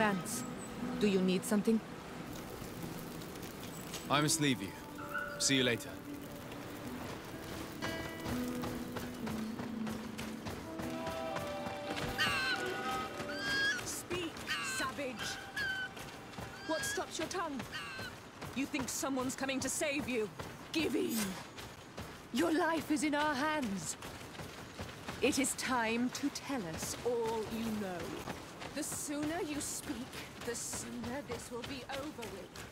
Karans, do you need something? I must leave you. See you later. Speak, savage! What stops your tongue? You think someone's coming to save you? Give in! Your life is in our hands. It is time to tell us all you know. The sooner you speak, the sooner this will be over with.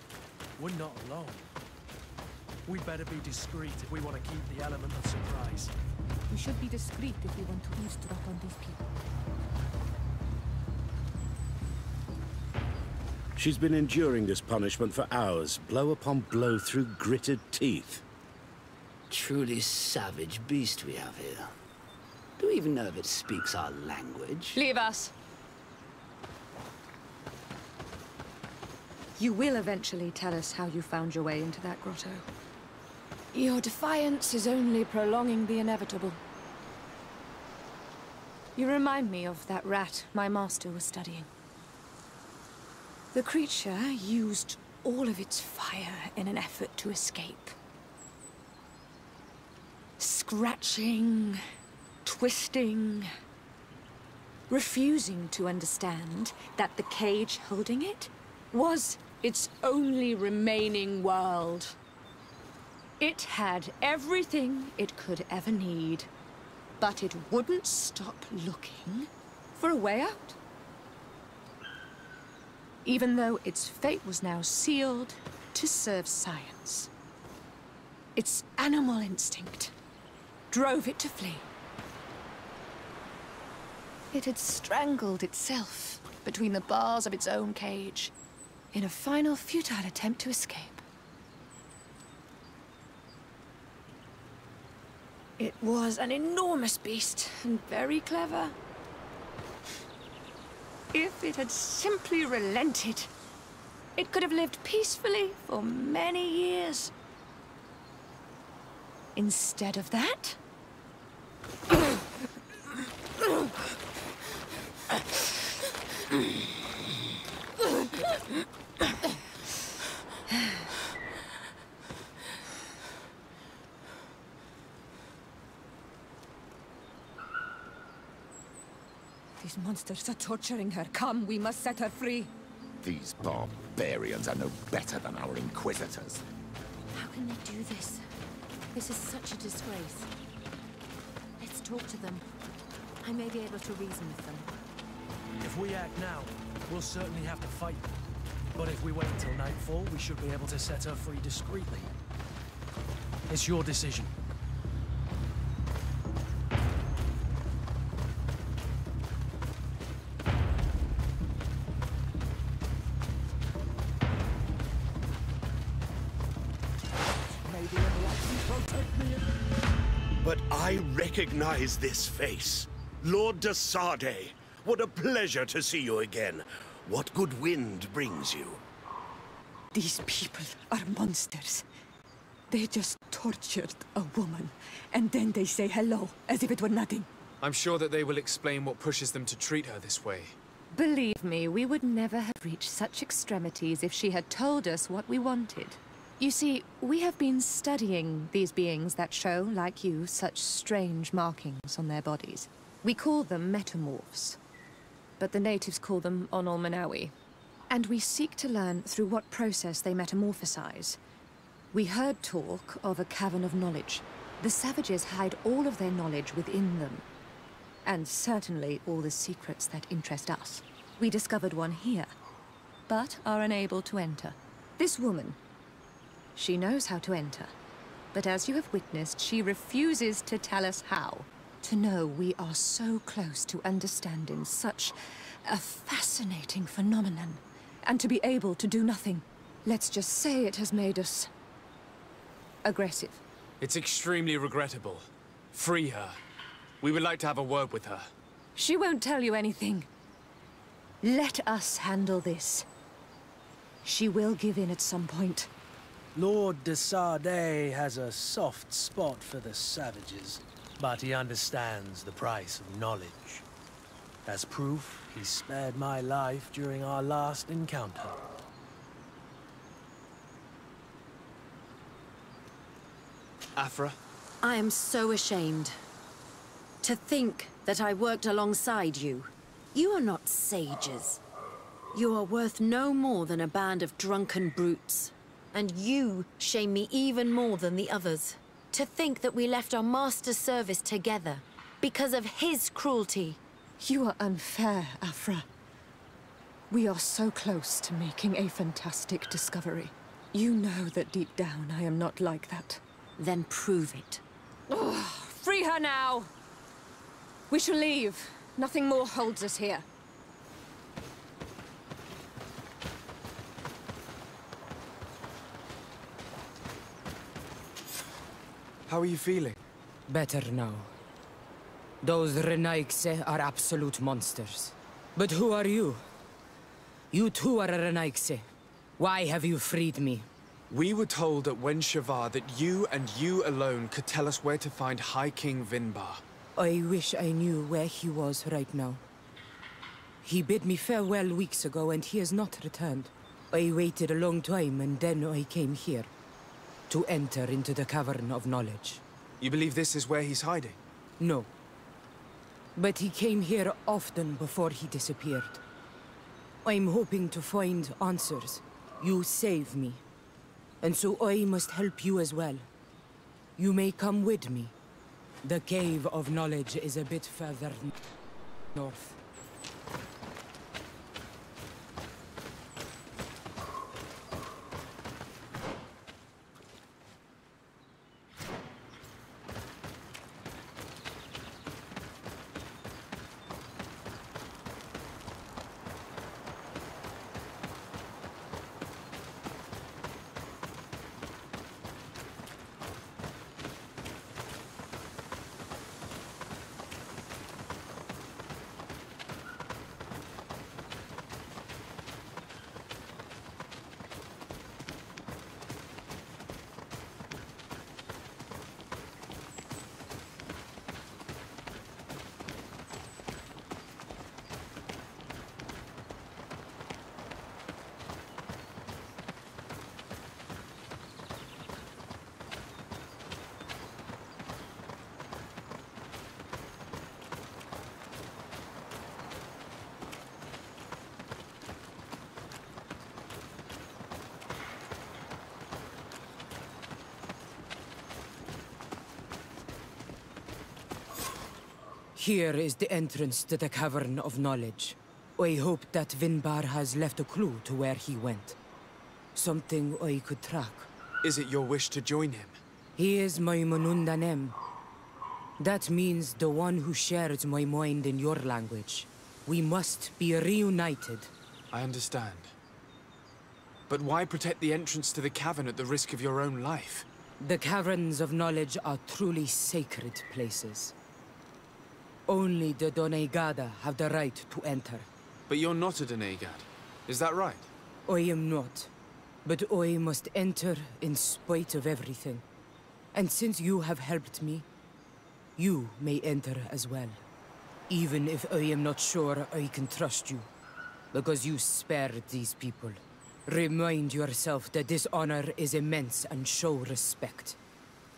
We're not alone. We better be discreet if we want to keep the element of surprise. We should be discreet if we want to eavesdrop on these people. She's been enduring this punishment for hours, blow upon blow through gritted teeth. Truly savage beast we have here. Do we even know if it speaks our language? Leave us! You will eventually tell us how you found your way into that grotto. Your defiance is only prolonging the inevitable. You remind me of that rat my master was studying. The creature used all of its fire in an effort to escape. Scratching, twisting, refusing to understand that the cage holding it was its only remaining world. It had everything it could ever need, but it wouldn't stop looking for a way out. Even though its fate was now sealed to serve science. Its animal instinct drove it to flee. It had strangled itself between the bars of its own cage in a final futile attempt to escape. It was an enormous beast and very clever. If it had simply relented, it could have lived peacefully for many years. Instead of that, these monsters are torturing her. Come, we must set her free. These barbarians are no better than our inquisitors. How can they do this? This is such a disgrace. Let's talk to them. I may be able to reason with them. If we act now, we'll certainly have to fight them. But if we wait until nightfall, we should be able to set her free discreetly. It's your decision. But I recognize this face. Lord de What a pleasure to see you again. What good wind brings you? These people are monsters. They just tortured a woman, and then they say hello, as if it were nothing. I'm sure that they will explain what pushes them to treat her this way. Believe me, we would never have reached such extremities if she had told us what we wanted. You see, we have been studying these beings that show, like you, such strange markings on their bodies. We call them metamorphs, but the natives call them Onol Manawi. And we seek to learn through what process they metamorphosize. We heard talk of a cavern of knowledge. The savages hide all of their knowledge within them. And certainly all the secrets that interest us. We discovered one here, but are unable to enter. This woman, she knows how to enter. But as you have witnessed, she refuses to tell us how. To know we are so close to understanding such a fascinating phenomenon, and to be able to do nothing. Let's just say it has made us... aggressive. It's extremely regrettable. Free her. We would like to have a word with her. She won't tell you anything. Let us handle this. She will give in at some point. Lord de Sardet has a soft spot for the savages, but he understands the price of knowledge. As proof, he spared my life during our last encounter. Aphra? I am so ashamed. To think that I worked alongside you. You are not sages. You are worth no more than a band of drunken brutes. And you shame me even more than the others. To think that we left our master's service together because of his cruelty. You are unfair, Aphra. We are so close to making a fantastic discovery. You know that deep down I am not like that. Then prove it. Oh, free her now! We shall leave. Nothing more holds us here. How are you feeling? Better now. Those Renaigse are absolute monsters. But who are you? You too are a Renaigse. Why have you freed me? We were told at Wen Shavar that you and you alone could tell us where to find High King Vinbar. I wish I knew where he was right now. He bid me farewell weeks ago and he has not returned. I waited a long time and then I came here. To enter into the Cavern of Knowledge. You believe this is where he's hiding? No. But he came here often before he disappeared. I'm hoping to find answers. You save me. And so I must help you as well. You may come with me. The Cave of Knowledge is a bit further north. Here is the entrance to the Cavern of Knowledge. I hope that Vinbar has left a clue to where he went. Something I could track. Is it your wish to join him? He is my Munundanem. That means the one who shares my mind in your language. We must be reunited. I understand. But why protect the entrance to the cavern at the risk of your own life? The Caverns of Knowledge are truly sacred places. Only the Doneigada have the right to enter. But you're not a Doneigad. Is that right? I am not. But I must enter in spite of everything. And since you have helped me, you may enter as well. Even if I am not sure I can trust you, because you spared these people. Remind yourself that this honor is immense and show respect.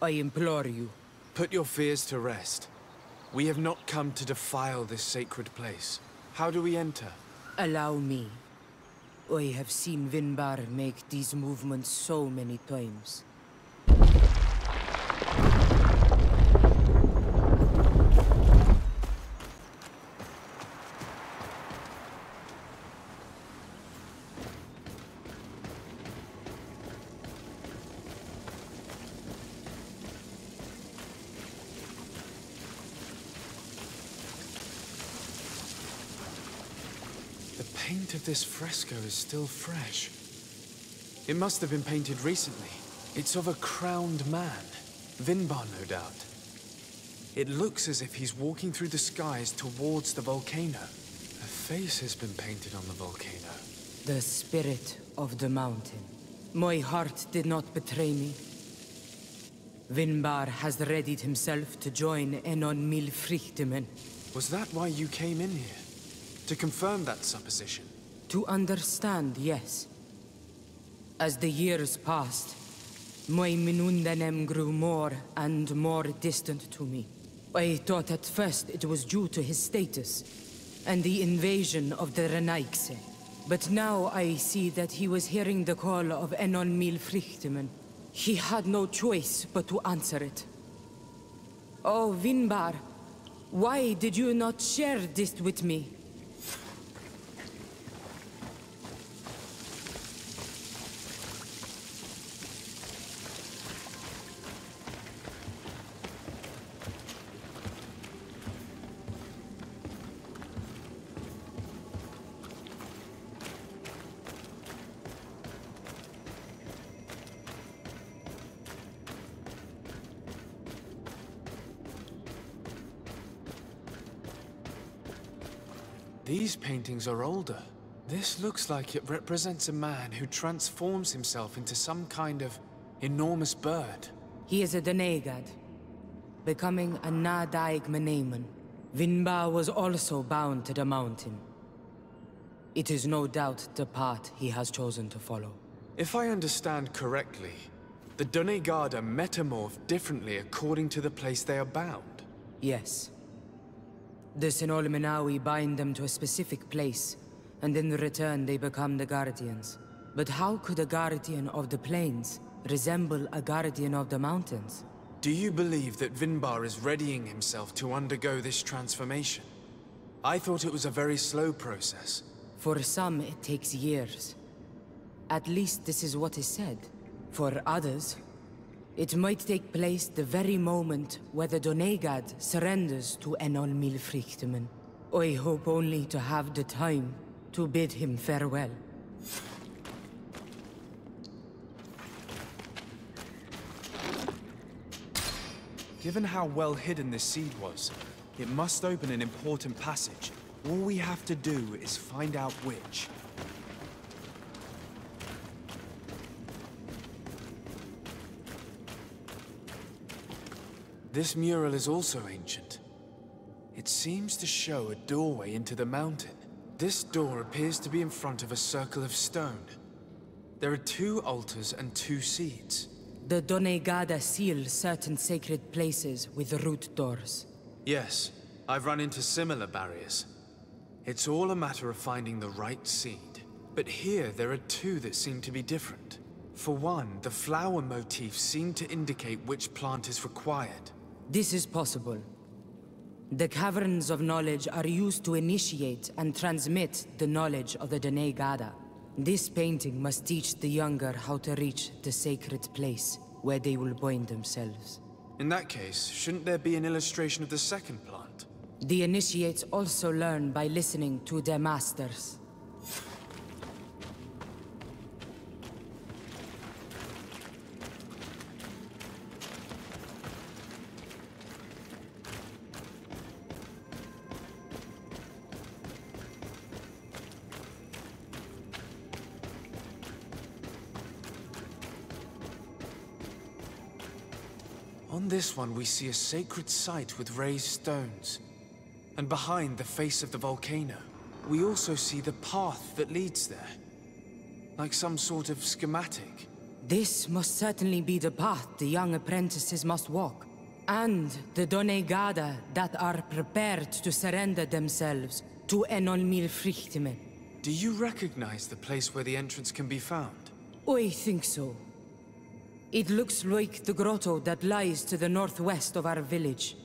I implore you. Put your fears to rest. We have not come to defile this sacred place. How do we enter? Allow me. I have seen Vinbar make these movements so many times. Of this fresco is still fresh. It must have been painted recently. It's of a crowned man. Vinbar, no doubt. It looks as if he's walking through the skies towards the volcano. A face has been painted on the volcano. The spirit of the mountain. My heart did not betray me. Vinbar has readied himself to join Enon Milfrichtemen. Was that why you came in here? To confirm that supposition? To understand, yes. As the years passed, my Minundanem grew more and more distant to me. I thought at first it was due to his status and the invasion of the Renaigse. But now I see that he was hearing the call of Enon Milfrichtemen. He had no choice but to answer it. Oh, Vinbar, why did you not share this with me? Paintings are older. This looks like it represents a man who transforms himself into some kind of enormous bird. He is a Doneigad, becoming a Nadaig Meneman. Vinbar was also bound to the mountain. It is no doubt the path he has chosen to follow. If I understand correctly, the Doneigada metamorph differently according to the place they are bound. Yes. The Sinol Menawi bind them to a specific place, and in return they become the Guardians. But how could a Guardian of the Plains resemble a Guardian of the Mountains? Do you believe that Vinbar is readying himself to undergo this transformation? I thought it was a very slow process. For some, it takes years. At least this is what is said. For others, it might take place the very moment where the Doneigad surrenders to Enol Milfrichtemen. I hope only to have the time to bid him farewell. Given how well hidden this seed was, it must open an important passage. All we have to do is find out which. This mural is also ancient. It seems to show a doorway into the mountain. This door appears to be in front of a circle of stone. There are two altars and two seeds. The Doneigada seal certain sacred places with root doors. Yes, I've run into similar barriers. It's all a matter of finding the right seed. But here, there are two that seem to be different. For one, the flower motifs seem to indicate which plant is required. This is possible. The Caverns of Knowledge are used to initiate and transmit the knowledge of the Doneigada. This painting must teach the younger how to reach the sacred place, where they will bind themselves. In that case, shouldn't there be an illustration of the second plant? The initiates also learn by listening to their masters. This one, we see a sacred site with raised stones. And behind the face of the volcano, we also see the path that leads there. Like some sort of schematic. This must certainly be the path the young apprentices must walk. And the Doneigada that are prepared to surrender themselves to Enolmir Frichtime. Do you recognize the place where the entrance can be found? I think so. It looks like the grotto that lies to the northwest of our village.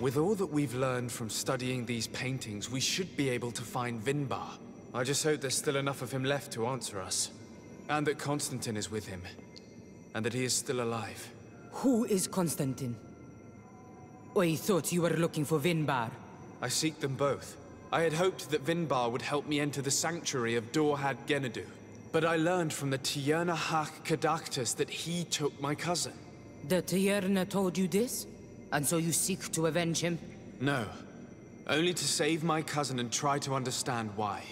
With all that we've learned from studying these paintings, we should be able to find Vinbar. I just hope there's still enough of him left to answer us. And that Constantin is with him. And that he is still alive. Who is Constantin? I thought you were looking for Vinbar. I seek them both. I had hoped that Vinbar would help me enter the sanctuary of Dorhad Genadu. But I learned from the Tierna Hak Kadactus that he took my cousin. The Tierna told you this? And so you seek to avenge him? No. Only to save my cousin and try to understand why.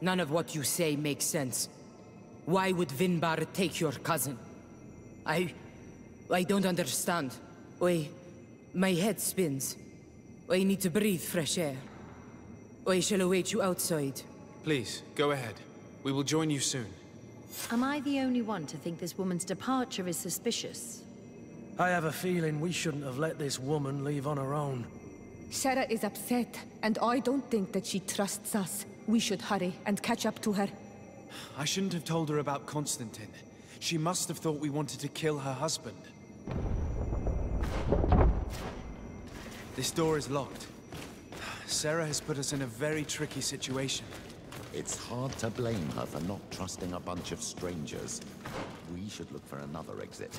None of what you say makes sense. Why would Vinbar take your cousin? I... I don't understand. I... My head spins. I need to breathe fresh air. I shall await you outside. Please, go ahead. We will join you soon. Am I the only one to think this woman's departure is suspicious? I have a feeling we shouldn't have let this woman leave on her own. Sarah is upset, and I don't think that she trusts us. We should hurry and catch up to her. I shouldn't have told her about Constantin. She must have thought we wanted to kill her husband. This door is locked. Sarah has put us in a very tricky situation. It's hard to blame her for not trusting a bunch of strangers. We should look for another exit.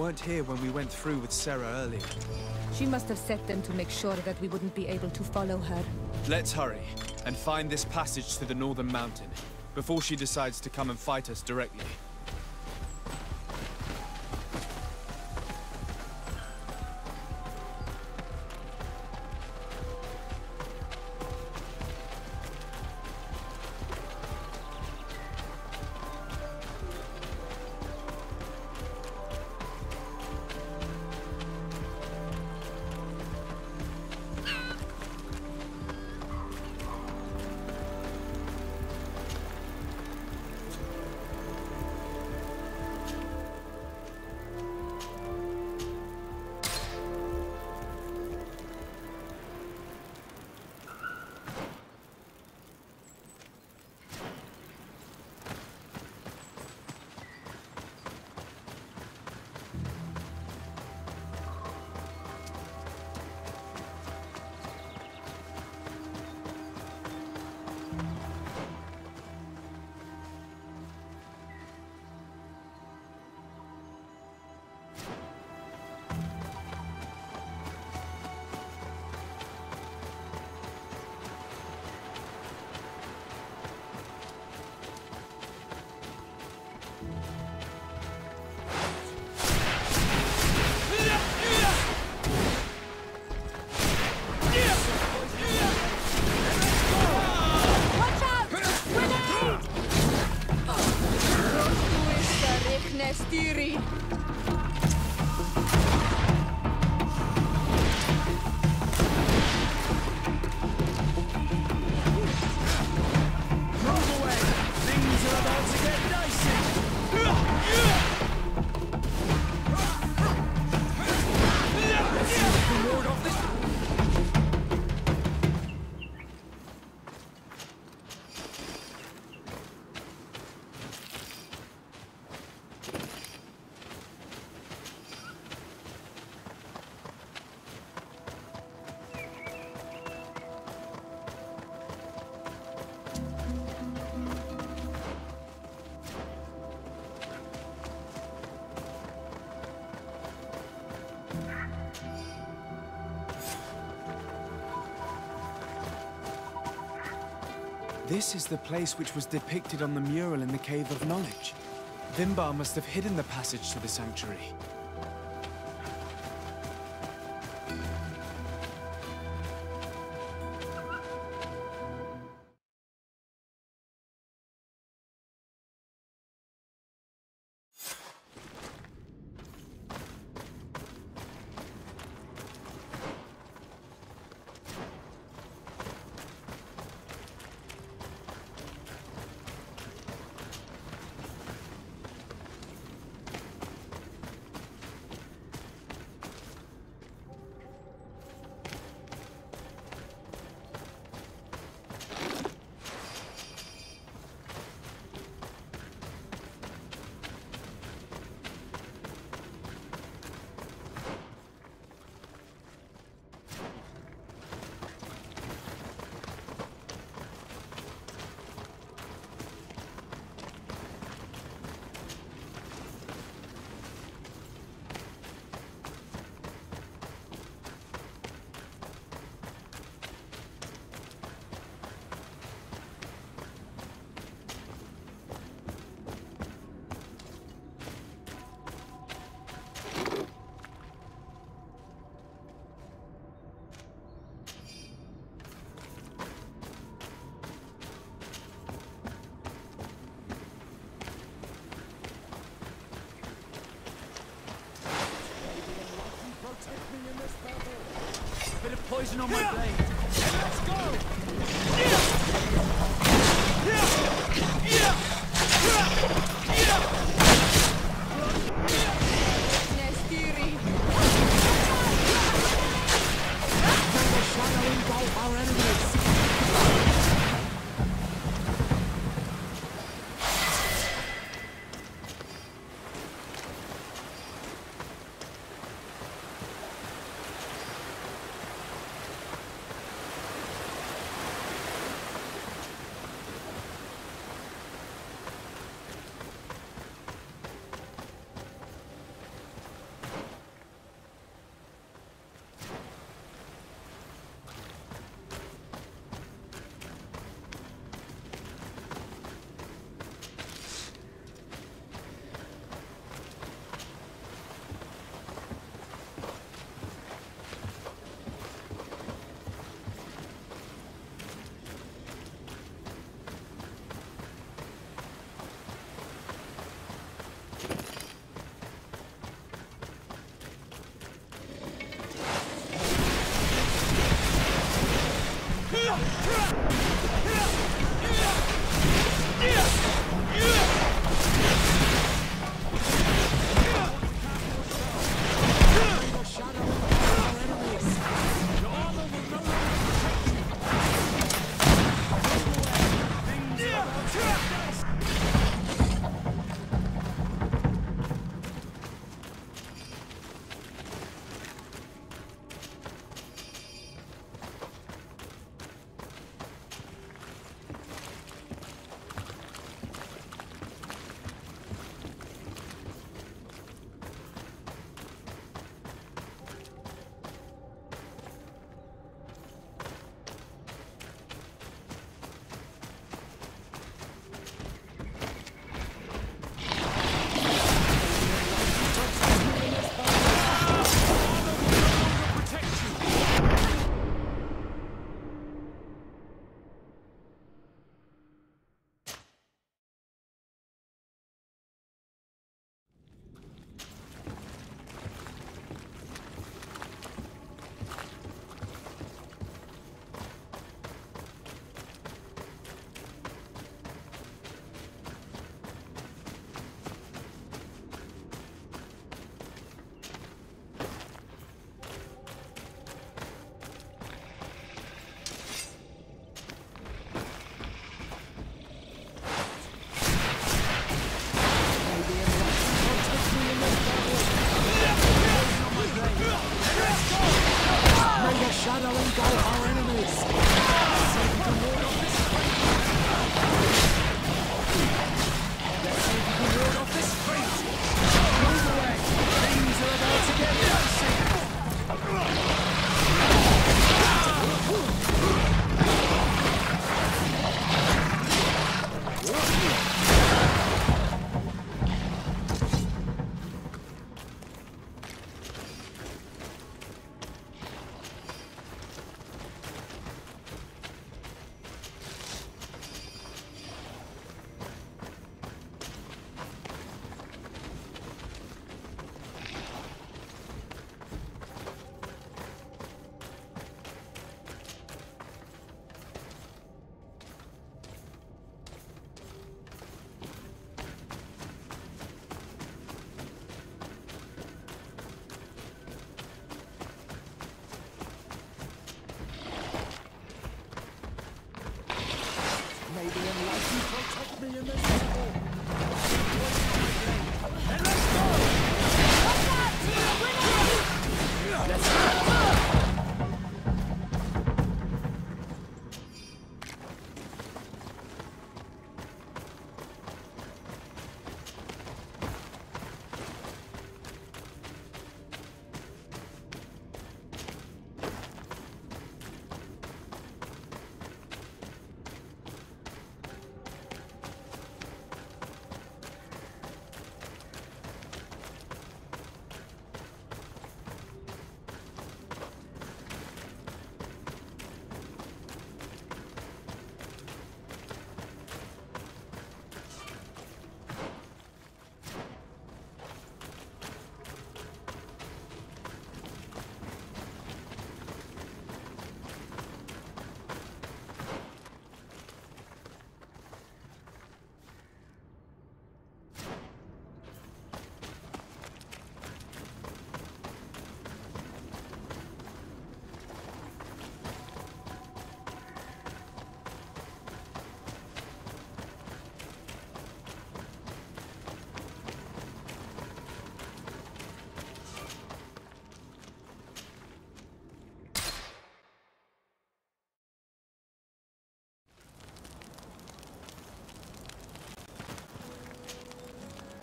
Weren't here when we went through with Sarah earlier. She must have set them to make sure that we wouldn't be able to follow her. Let's hurry and find this passage to the northern mountain before she decides to come and fight us directly. This is the place which was depicted on the mural in the Cave of Knowledge. Vinbar must have hidden the passage to the sanctuary.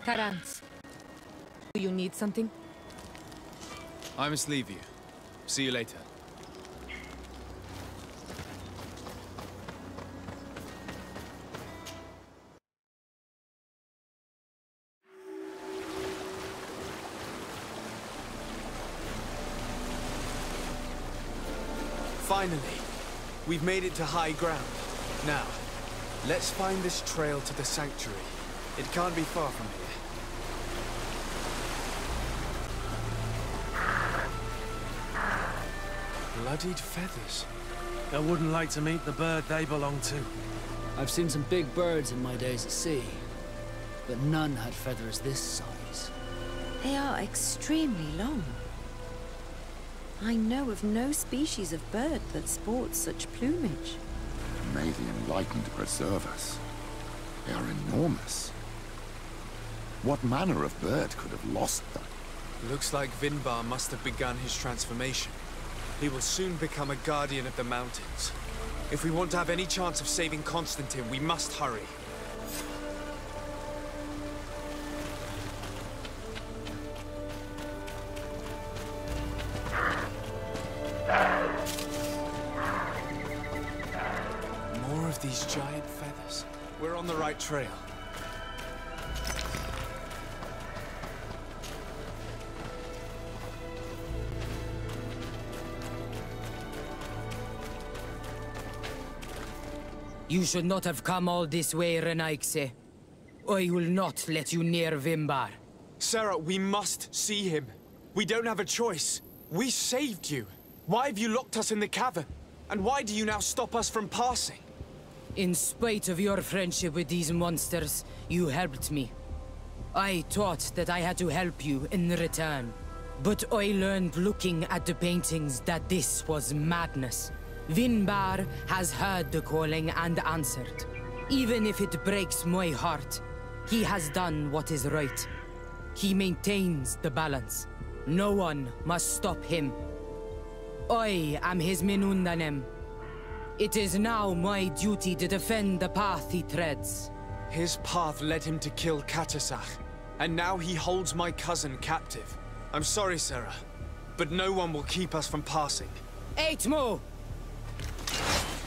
Karantz. Do you need something? I must leave you. See you later. Finally, we've made it to high ground. Now, let's find this trail to the sanctuary. It can't be far from here. Bloodied feathers. I wouldn't like to meet the bird they belong to. I've seen some big birds in my days at sea, but none had feathers this size. They are extremely long. I know of no species of bird that sports such plumage. May the Enlightened preserve us. They are enormous. What manner of bird could have lost them? Looks like Vinbar must have begun his transformation. He will soon become a guardian of the mountains. If we want to have any chance of saving Constantin, we must hurry. You should not have come all this way, Renaigse. I will not let you near Vinbar. Sarah, we must see him. We don't have a choice. We saved you. Why have you locked us in the cavern? And why do you now stop us from passing? In spite of your friendship with these monsters, you helped me. I thought that I had to help you in return. But I learned looking at the paintings that this was madness. Vinbar has heard the calling and answered. Even if it breaks my heart, he has done what is right. He maintains the balance. No one must stop him. I am his Minundanem. It is now my duty to defend the path he treads. His path led him to kill Katasach, and now he holds my cousin captive. I'm sorry, Sarah, but no one will keep us from passing. Eight more!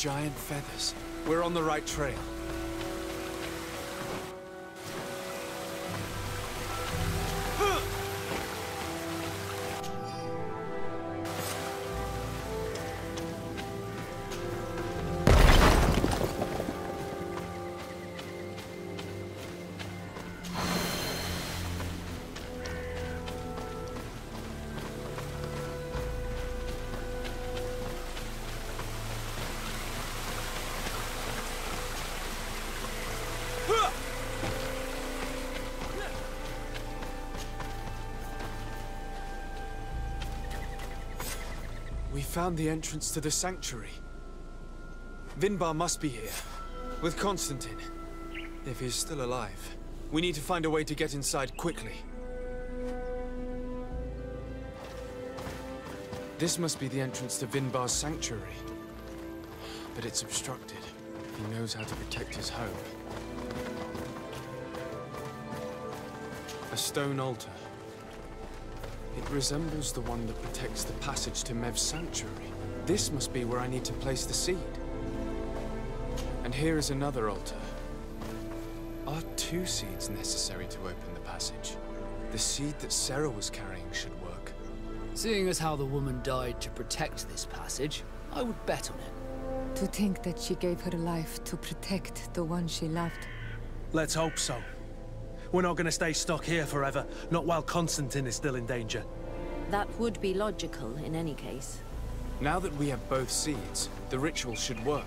giant feathers. We're on the right trail. Found the entrance to the sanctuary. Vinbar must be here, with Constantin. If he's still alive. We need to find a way to get inside quickly. This must be the entrance to Vinbar's sanctuary. But it's obstructed. He knows how to protect his home. A stone altar. It resembles the one that protects the passage to Mev's sanctuary. This must be where I need to place the seed. And here is another altar. Are two seeds necessary to open the passage? The seed that Sarah was carrying should work. Seeing as how the woman died to protect this passage, I would bet on it. To think that she gave her life to protect the one she loved. Let's hope so. We're not gonna stay stuck here forever, not while Constantin is still in danger. That would be logical in any case. Now that we have both seeds, the ritual should work.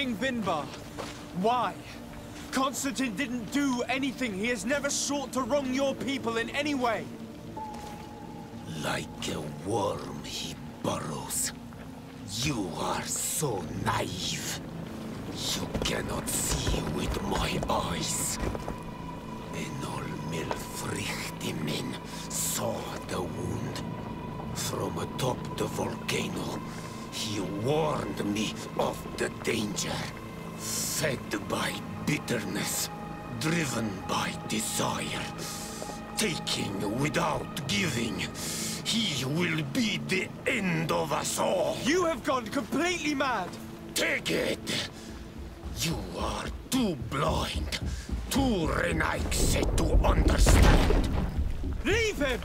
King Vinbar. Why? Constantin didn't do anything. He has never sought to wrong your people in any way. Like a worm he burrows. You are so naive. Me of the danger. Fed by bitterness, driven by desire, taking without giving, he will be the end of us all. You have gone completely mad! Take it! You are too blind, too Renaigse to understand. Leave him!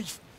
Life,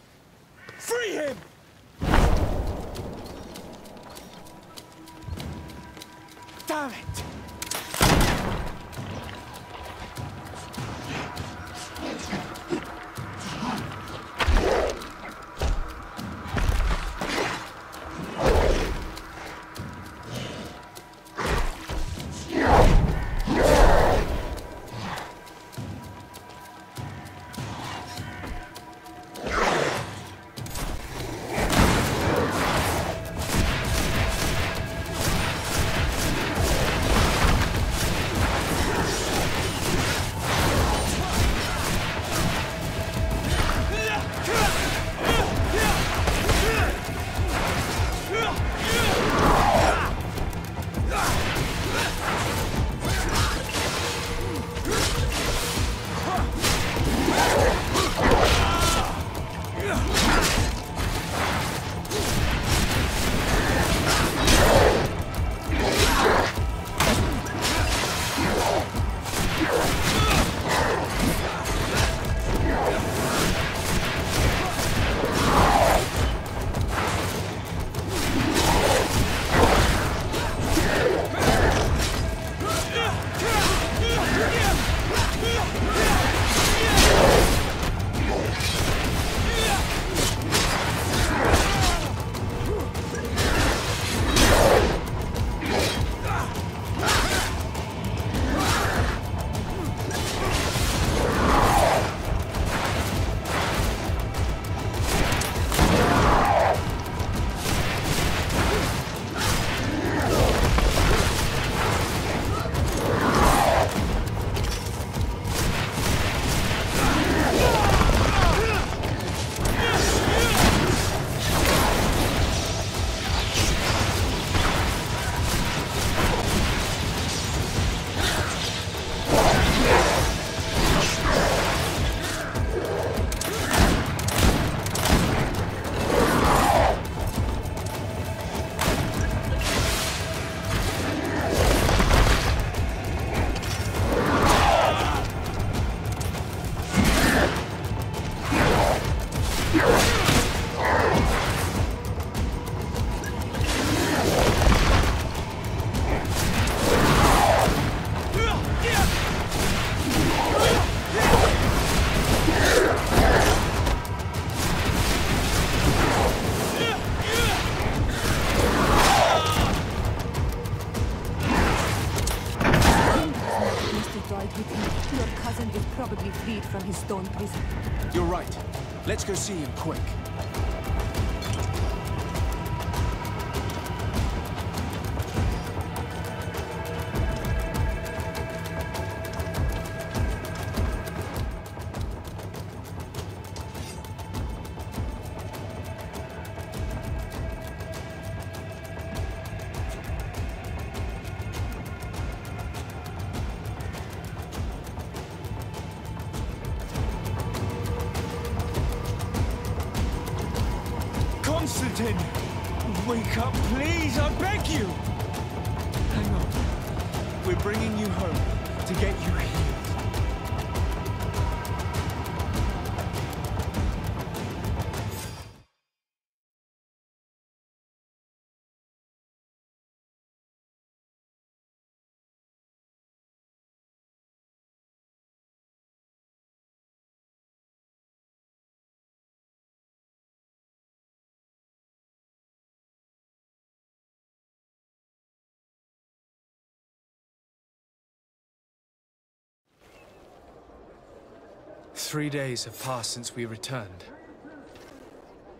Three days have passed since we returned.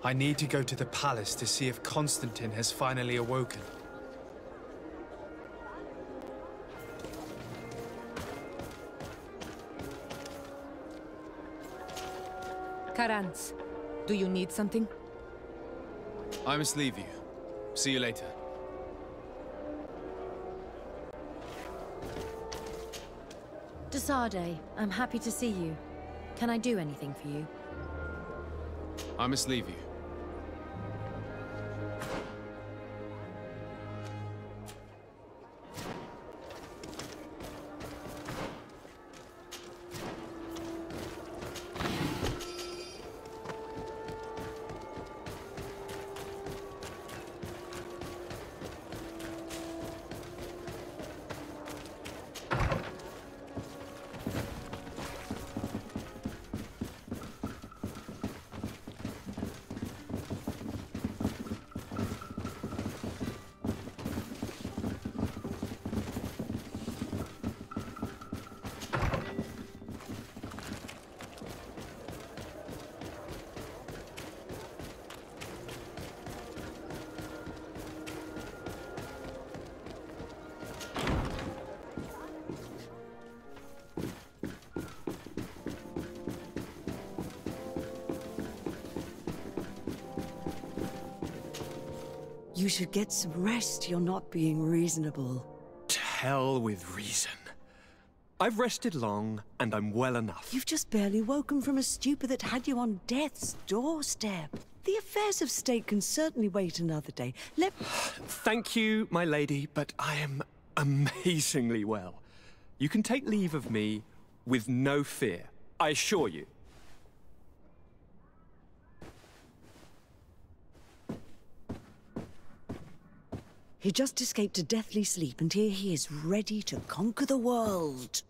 I need to go to the palace to see if Constantin has finally awoken. Karantz, do you need something? I must leave you. See you later. De Sardet, I'm happy to see you. Can I do anything for you? I must leave you. Should get some rest. You're not being reasonable. To hell with reason. I've rested long, and I'm well enough. You've just barely woken from a stupor that had you on death's doorstep. The affairs of state can certainly wait another day. Let. Thank you, my lady, but I am amazingly well. You can take leave of me with no fear, I assure you. He just escaped a deathly sleep, and here he is ready to conquer the world.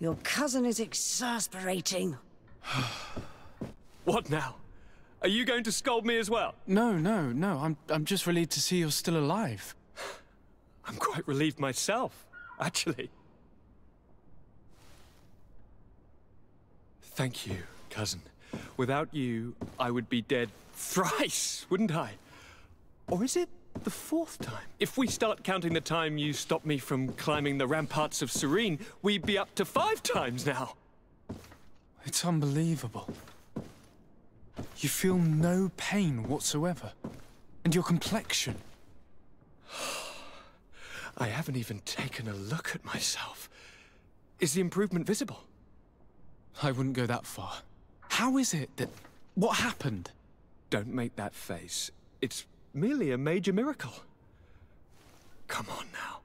Your cousin is exasperating. What now? Are you going to scold me as well? No, no, no. I'm, I'm just relieved to see you're still alive. I'm quite relieved myself, actually. Thank you, cousin. Without you, I would be dead thrice, wouldn't I? Or is it the fourth time? If we start counting the time you stopped me from climbing the ramparts of Serene, we'd be up to five times now. It's unbelievable. You feel no pain whatsoever. And your complexion. I haven't even taken a look at myself. Is the improvement visible? I wouldn't go that far. How is it that... What happened? Don't make that face. It's merely a major miracle. Come on now.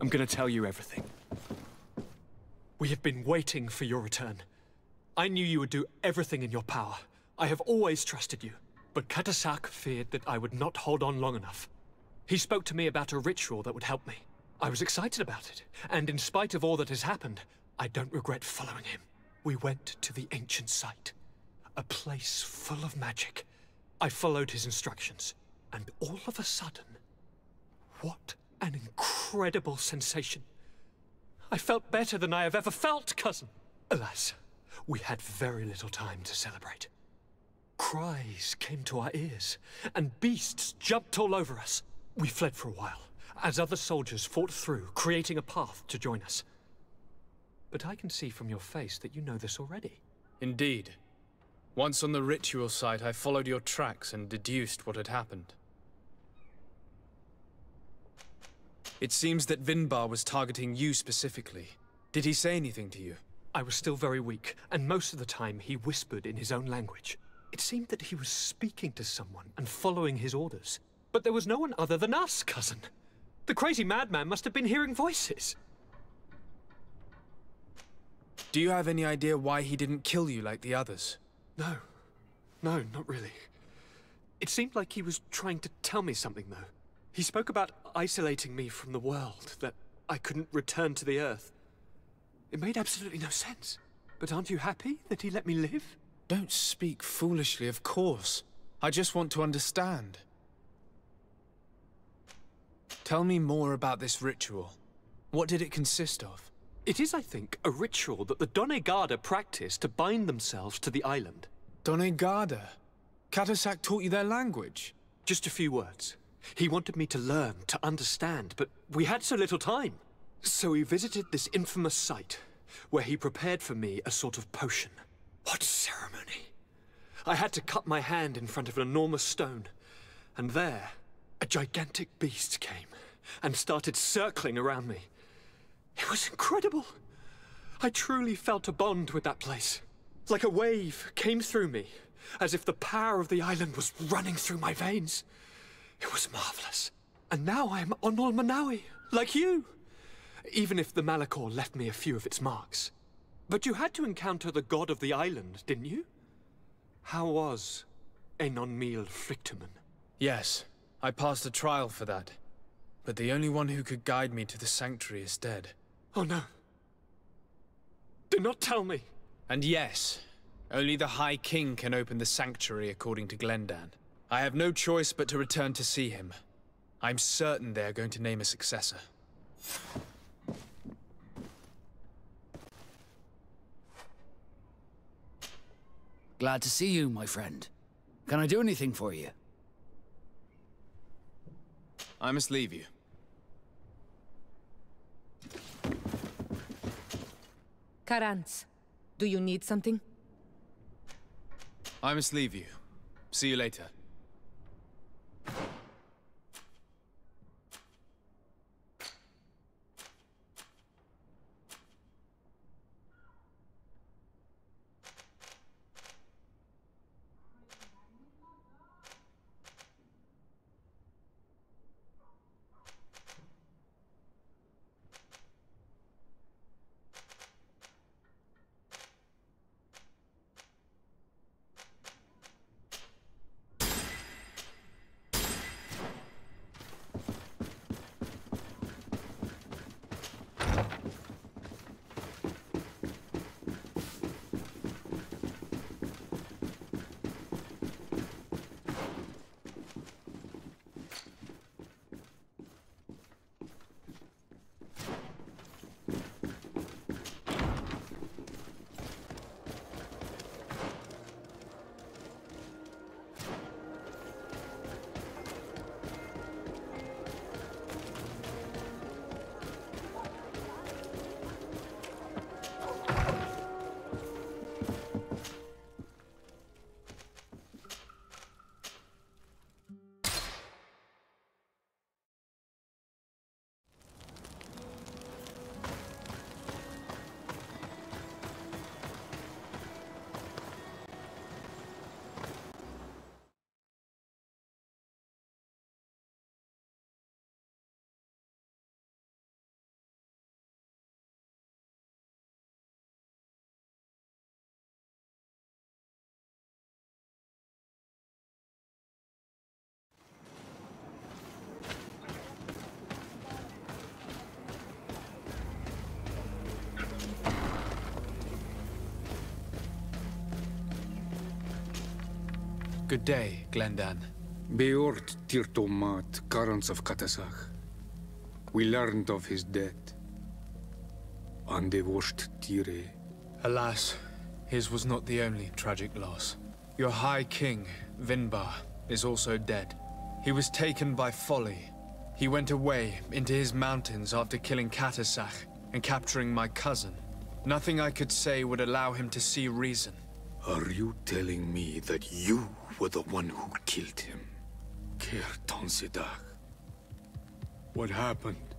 I'm gonna tell you everything. We have been waiting for your return. I knew you would do everything in your power. I have always trusted you. But Katasach feared that I would not hold on long enough. He spoke to me about a ritual that would help me. I was excited about it, and in spite of all that has happened, I don't regret following him. We went to the ancient site, a place full of magic. I followed his instructions, and all of a sudden, what an incredible sensation. I felt better than I have ever felt, cousin. Alas, we had very little time to celebrate. Cries came to our ears, and beasts jumped all over us. We fled for a while, as other soldiers fought through, creating a path to join us. But I can see from your face that you know this already. Indeed. Once on the ritual site, I followed your tracks and deduced what had happened. It seems that Vinbar was targeting you specifically. Did he say anything to you? I was still very weak, and most of the time he whispered in his own language. It seemed that he was speaking to someone and following his orders. But there was no one other than us, cousin. The crazy madman must have been hearing voices. Do you have any idea why he didn't kill you like the others? No. No, not really. It seemed like he was trying to tell me something, though. He spoke about isolating me from the world, that I couldn't return to the Earth. It made absolutely no sense. But aren't you happy that he let me live? Don't speak foolishly, of course. I just want to understand. Tell me more about this ritual. What did it consist of? It is, I think, a ritual that the Doneigada practice to bind themselves to the island. Doneigada? Katasach taught you their language? Just a few words. He wanted me to learn, to understand, but we had so little time. So we visited this infamous site, where he prepared for me a sort of potion. What ceremony! I had to cut my hand in front of an enormous stone, and there, a gigantic beast came and started circling around me. It was incredible. I truly felt a bond with that place. Like a wave came through me, as if the power of the island was running through my veins. It was marvelous. And now I am Onol Manawi, like you. Even if the malichor left me a few of its marks. But you had to encounter the god of the island, didn't you? How was Enonmil Frictumen? Yes, I passed a trial for that. But the only one who could guide me to the sanctuary is dead. Oh no. Do not tell me. And yes, only the High King can open the sanctuary according to Glendan. I have no choice but to return to see him. I'm certain they are going to name a successor. Glad to see you, my friend. Can I do anything for you? I must leave you. Karantz, do you need something? I must leave you. See you later you Good day, Glendan. Beort Tirtomat, Karants of Katasach. We learned of his death. And they washed Tire. Alas, His was not the only tragic loss. Your High King, Vinbar, is also dead. He was taken by folly. He went away into his mountains after killing Katasach and capturing my cousin. Nothing I could say would allow him to see reason. Are you telling me that you were the one who killed him? Ker Tonsidach. What happened?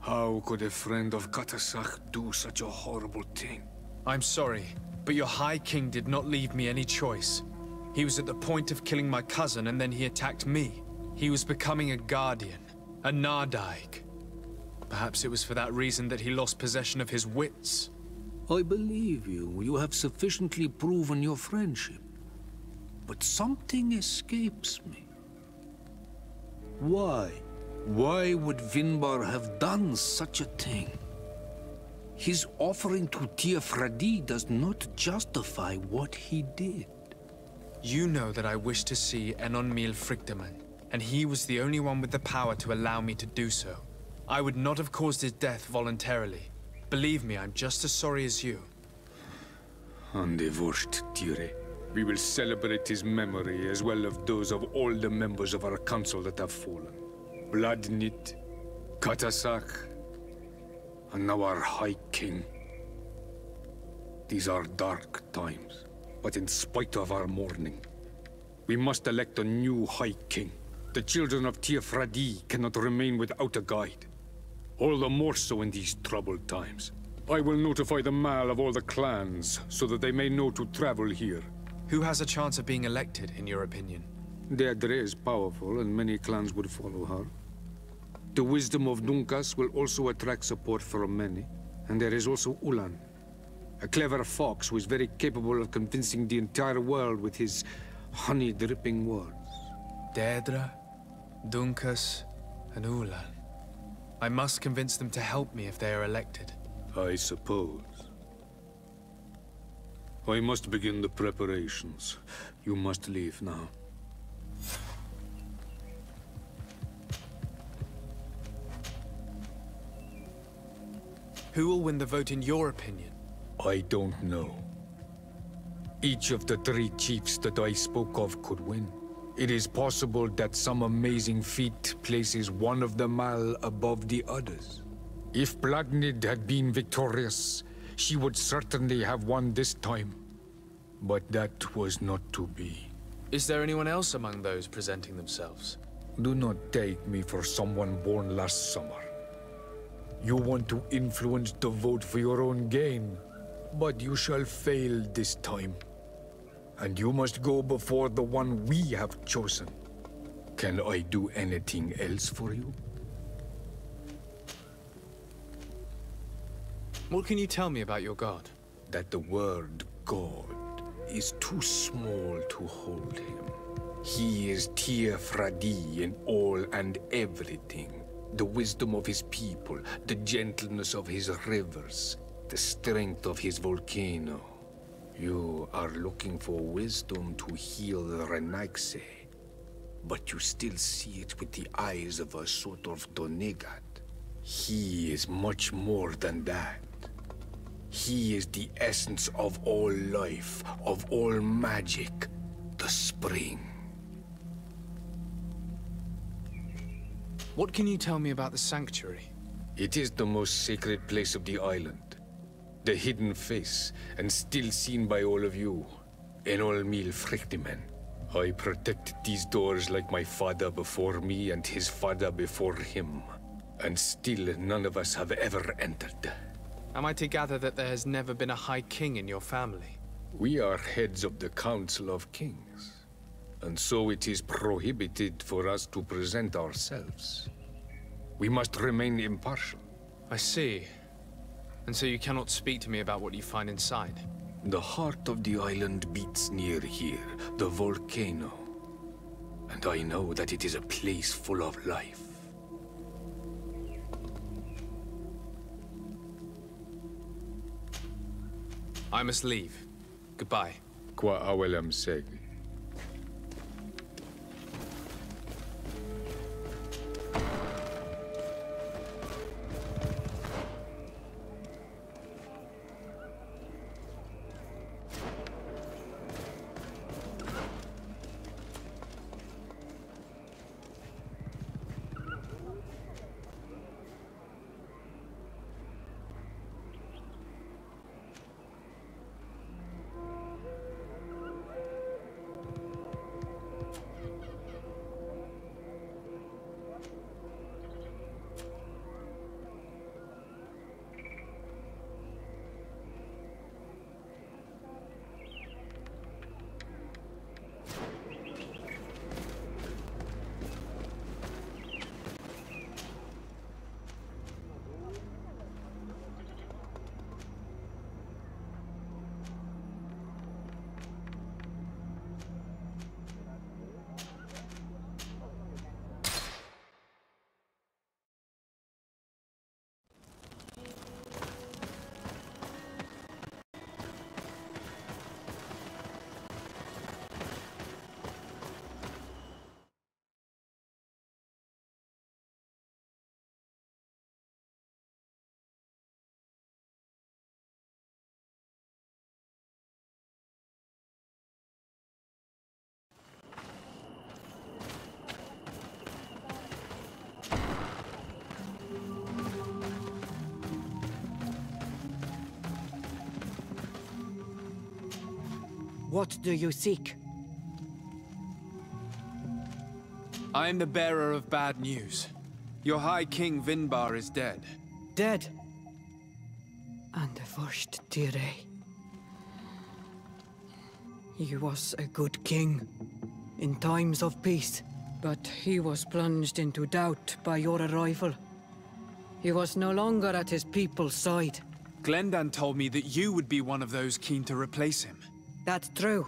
How could a friend of Katasach do such a horrible thing? I'm sorry, but your High King did not leave me any choice. He was at the point of killing my cousin, and then he attacked me. He was becoming a Guardian, a Nadaig. Perhaps it was for that reason that he lost possession of his wits. I believe you. You have sufficiently proven your friendship. But something escapes me. Why? Why would Vinbar have done such a thing? His offering to Teer Fradee does not justify what he did. You know that I wish to see Enonmil Frichtemann, and he was the only one with the power to allow me to do so. I would not have caused his death voluntarily. Believe me, I'm just as sorry as you. Undivorced, Tire. We will celebrate his memory as well as those of all the members of our council that have fallen. Bladnit, Katasach, and now our High King. These are dark times, but in spite of our mourning, we must elect a new High King. The children of Teer Fradee cannot remain without a guide. All the more so in these troubled times. I will notify the Mal of all the clans, so that they may know to travel here. Who has a chance of being elected, in your opinion? Deirdre is powerful, and many clans would follow her. The wisdom of Dunkas will also attract support from many. And there is also Ulan, a clever fox who is very capable of convincing the entire world with his honey-dripping words. Deirdre, Dunkas, and Ulan. I must convince them to help me if they are elected. I suppose. I must begin the preparations. You must leave now. Who will win the vote in your opinion? I don't know. Each of the three chiefs that I spoke of could win. It is possible that some amazing feat places one of the Mal above the others. If Blagnid had been victorious, she would certainly have won this time. But that was not to be. Is there anyone else among those presenting themselves? Do not take me for someone born last summer. You want to influence the vote for your own gain, but you shall fail this time. And you must go before the one we have chosen. Can I do anything else for you? What can you tell me about your god? That the word God is too small to hold him. He is Teer Fradee in all and everything. The wisdom of his people, the gentleness of his rivers, the strength of his volcano. You are looking for wisdom to heal Renaigse, but you still see it with the eyes of a sort of Doneigad. He is much more than that. He is the essence of all life, of all magic, the spring. What can you tell me about the Sanctuary? It is the most sacred place of the island. The hidden face, and still seen by all of you. Enolmil Frichtemann. I protected these doors like my father before me and his father before him. And still none of us have ever entered. Am I to gather that there has never been a High King in your family? We are heads of the Council of Kings. And so it is prohibited for us to present ourselves. We must remain impartial. I see. And so you cannot speak to me about what you find inside? The heart of the island beats near here, the volcano. And I know that it is a place full of life. I must leave. Goodbye. Qua awelem seg. What do you seek? I am the bearer of bad news. Your High King Vinbar is dead. Dead? And the first Tire. He was a good king in times of peace, but he was plunged into doubt by your arrival. He was no longer at his people's side. Glendan told me that you would be one of those keen to replace him. That's true.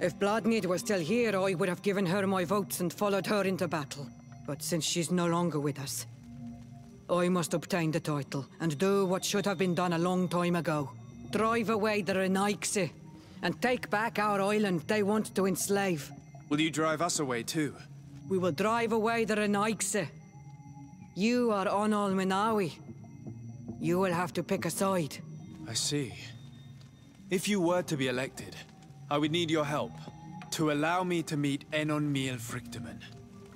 If Bloodnid was still here, I would have given her my votes and followed her into battle. But since she's no longer with us, I must obtain the title and do what should have been done a long time ago. Drive away the Renaigse and take back our island they want to enslave. Will you drive us away too? We will drive away the Renaigse. You are Onol Menawi. You will have to pick a side. I see. If you were to be elected, I would need your help. To allow me to meet Enon Miel Frichtemann.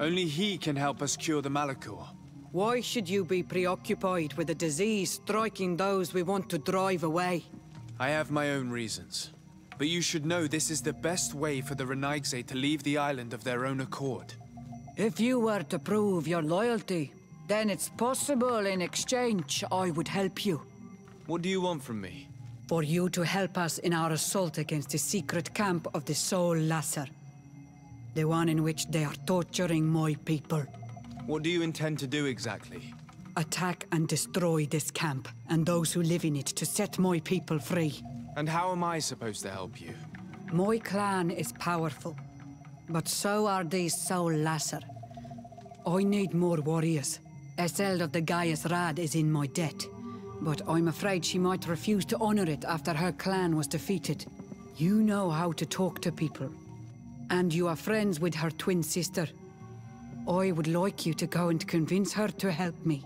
Only he can help us cure the malichor. Why should you be preoccupied with a disease striking those we want to drive away? I have my own reasons. But you should know this is the best way for the Renaigse to leave the island of their own accord. If you were to prove your loyalty, then it's possible in exchange I would help you. What do you want from me? For you to help us in our assault against the secret camp of the Soul Lasser. The one in which they are torturing my people. What do you intend to do exactly? Attack and destroy this camp, and those who live in it to set my people free. And how am I supposed to help you? My clan is powerful, but so are these Soul Lasser. I need more warriors. Eseld of the Gaius Rad is in my debt, but I'm afraid she might refuse to honor it after her clan was defeated. You know how to talk to people, and you are friends with her twin sister. I would like you to go and convince her to help me.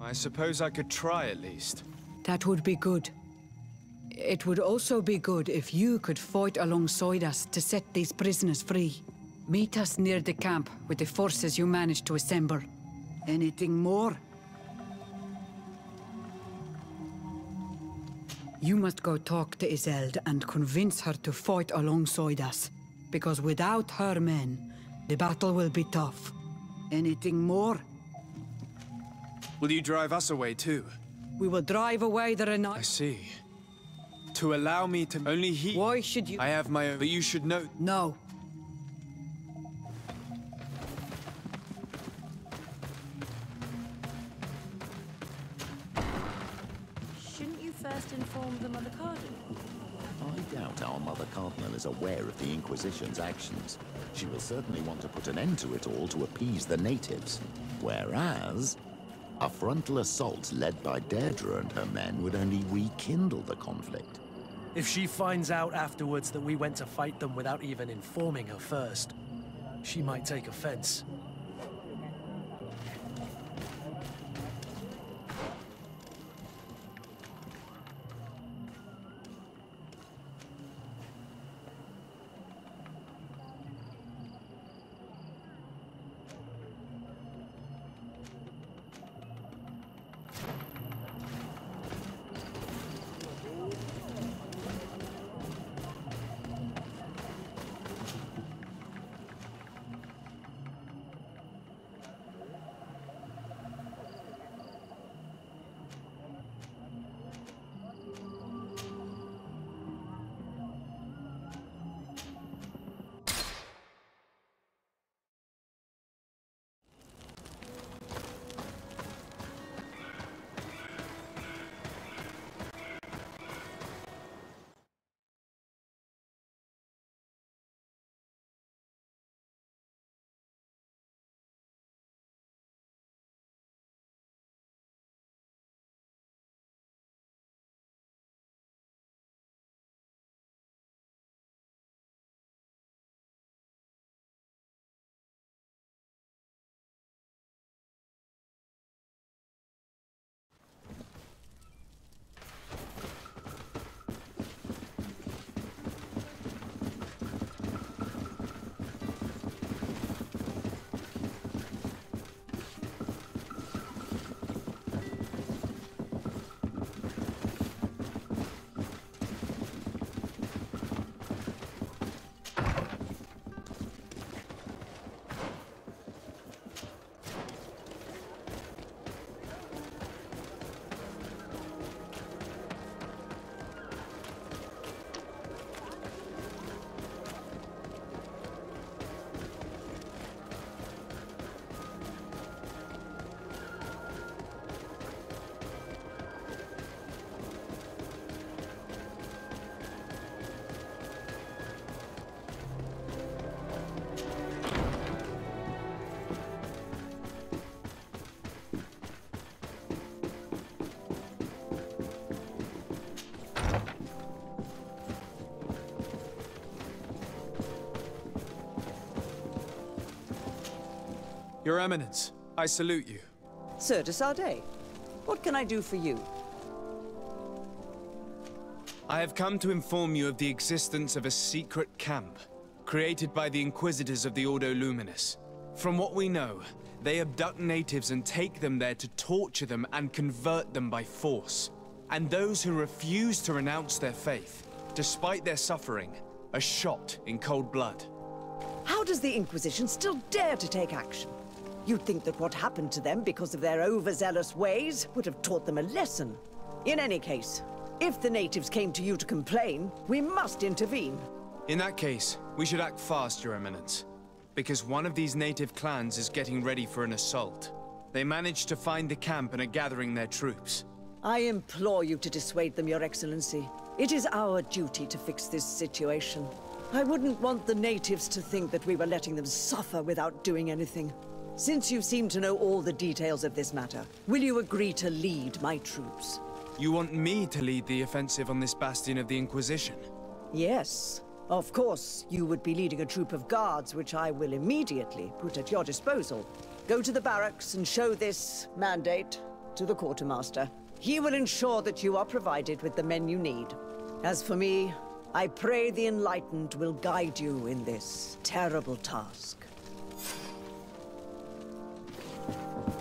I suppose I could try at least. That would be good. It would also be good if you could fight alongside us to set these prisoners free. Meet us near the camp with the forces you managed to assemble. Anything more? You must go talk to Iseld and convince her to fight alongside us. Because without her men, the battle will be tough. Anything more? Will you drive us away too? We will drive away the Renaigse. I see. To allow me to... Only he... Why should you... I have my own... But you should know... No. Doubt our Mother Cardinal is aware of the Inquisition's actions. She will certainly want to put an end to it all to appease the natives. Whereas, a frontal assault led by Deirdre and her men would only rekindle the conflict. If she finds out afterwards that we went to fight them without even informing her first, she might take offense. Your Eminence, I salute you. Sir de Sardet, what can I do for you? I have come to inform you of the existence of a secret camp, created by the Inquisitors of the Ordo Luminous. From what we know, they abduct natives and take them there to torture them and convert them by force. And those who refuse to renounce their faith, despite their suffering, are shot in cold blood. How does the Inquisition still dare to take action? You'd think that what happened to them because of their overzealous ways would have taught them a lesson. In any case, if the natives came to you to complain, we must intervene. In that case, we should act fast, Your Eminence. Because one of these native clans is getting ready for an assault. They managed to find the camp and are gathering their troops. I implore you to dissuade them, Your Excellency. It is our duty to fix this situation. I wouldn't want the natives to think that we were letting them suffer without doing anything. Since you seem to know all the details of this matter, will you agree to lead my troops? You want me to lead the offensive on this bastion of the Inquisition? Yes. Of course, you would be leading a troop of guards, which I will immediately put at your disposal. Go to the barracks and show this mandate to the quartermaster. He will ensure that you are provided with the men you need. As for me, I pray the Enlightened will guide you in this terrible task. And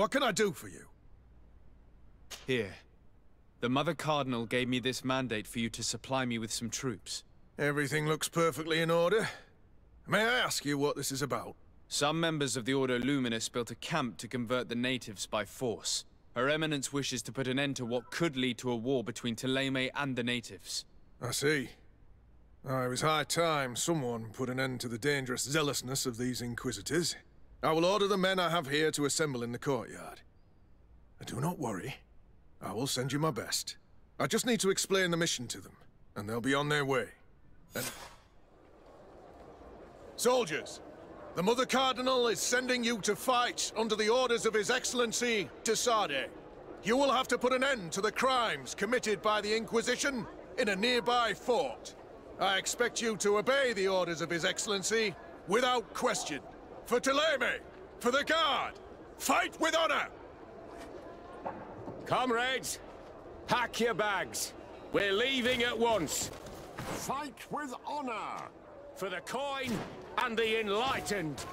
what can I do for you? Here. The Mother Cardinal gave me this mandate for you to supply me with some troops. Everything looks perfectly in order. May I ask you what this is about? Some members of the Ordo Luminous built a camp to convert the natives by force. Her Eminence wishes to put an end to what could lead to a war between Thélème and the natives. I see. Oh, it was high time someone put an end to the dangerous zealousness of these Inquisitors. I will order the men I have here to assemble in the courtyard. Do not worry. I will send you my best. I just need to explain the mission to them, and they'll be on their way. And... Soldiers, the Mother Cardinal is sending you to fight under the orders of His Excellency, de Sardet. You will have to put an end to the crimes committed by the Inquisition in a nearby fort. I expect you to obey the orders of His Excellency without question. For Thélème! For the Guard! Fight with honor! Comrades, pack your bags. We're leaving at once. Fight with honor! For the coin and the enlightened.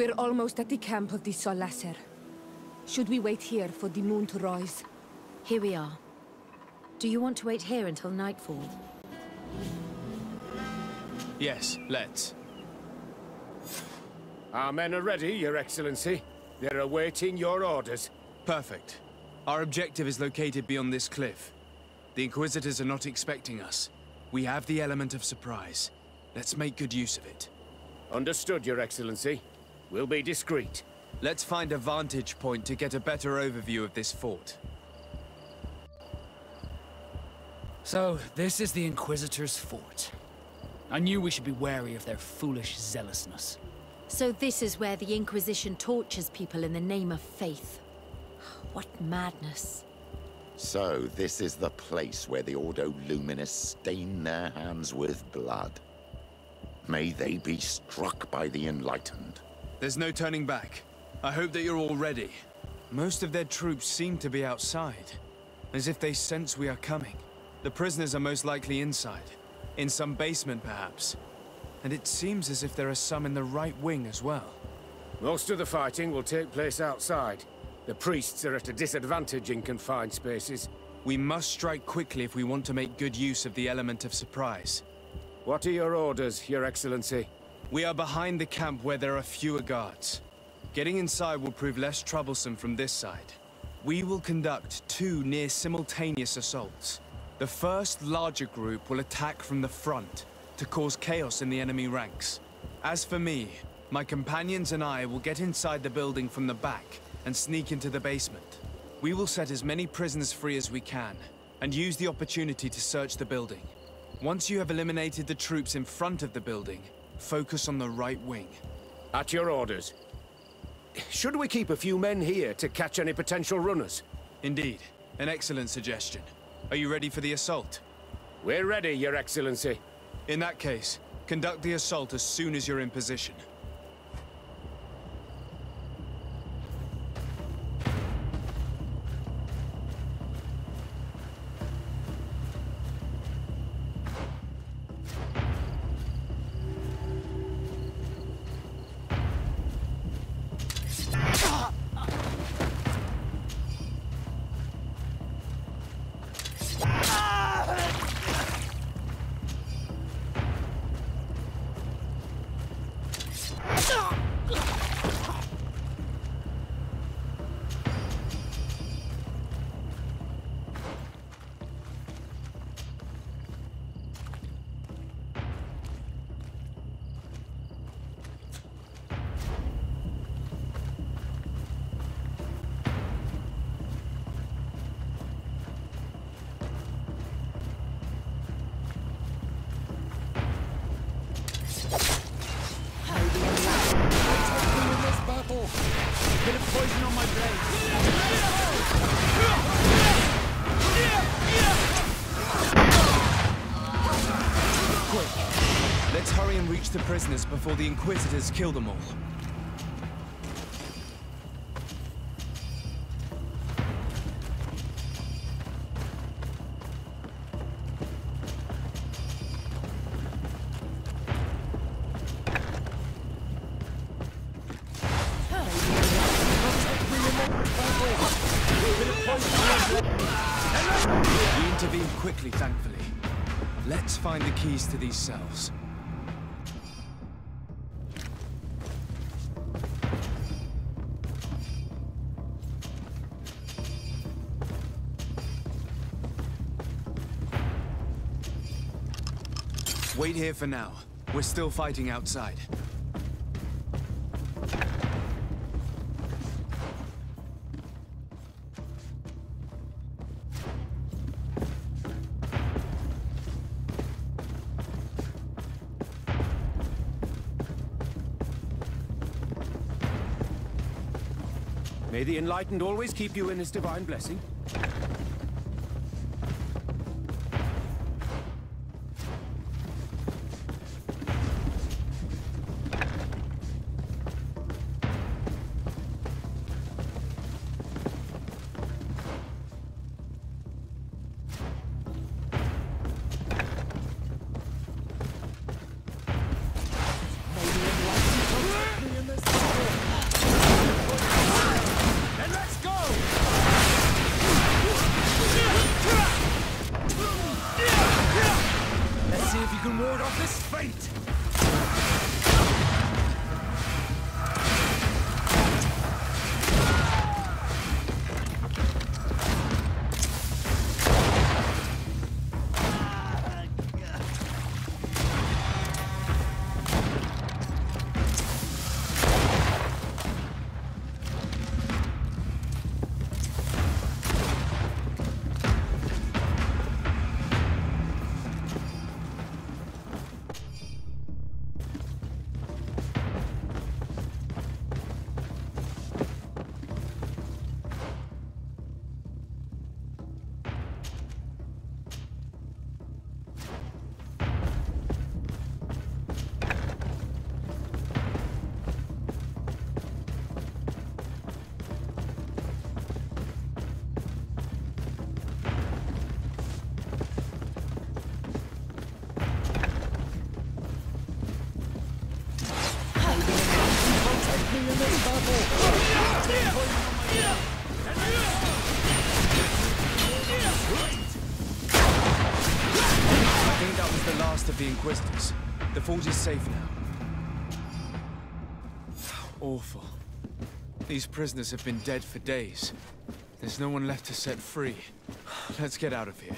We're almost at the camp of the Solasser. Should we wait here for the moon to rise? Here we are. Do you want to wait here until nightfall? Yes, let's. Our men are ready, Your Excellency. They're awaiting your orders. Perfect. Our objective is located beyond this cliff. The Inquisitors are not expecting us. We have the element of surprise. Let's make good use of it. Understood, Your Excellency. We'll be discreet. Let's find a vantage point to get a better overview of this fort. So, this is the Inquisitor's fort. I knew we should be wary of their foolish zealousness. So this is where the Inquisition tortures people in the name of faith. What madness. So, this is the place where the Ordo Luminous stain their hands with blood. May they be struck by the Enlightened. There's no turning back. I hope that you're all ready. Most of their troops seem to be outside, as if they sense we are coming. The prisoners are most likely inside, in some basement perhaps. And it seems as if there are some in the right wing as well. Most of the fighting will take place outside. The priests are at a disadvantage in confined spaces. We must strike quickly if we want to make good use of the element of surprise. What are your orders, Your Excellency? We are behind the camp where there are fewer guards. Getting inside will prove less troublesome from this side. We will conduct two near-simultaneous assaults. The first larger group will attack from the front to cause chaos in the enemy ranks. As for me, my companions and I will get inside the building from the back and sneak into the basement. We will set as many prisoners free as we can, and use the opportunity to search the building. Once you have eliminated the troops in front of the building, focus on the right wing. At your orders. Should we keep a few men here to catch any potential runners? Indeed. An excellent suggestion. Are you ready for the assault? We're ready, Your Excellency. In that case, conduct the assault as soon as you're in position. Before the Inquisitors kill them all. Quickly, thankfully. Let's find the keys to these cells. Wait here for now. We're still fighting outside. May the Enlightened always keep you in his divine blessing. Of the Inquisitors. The fort is safe now. Awful. These prisoners have been dead for days. There's no one left to set free. Let's get out of here.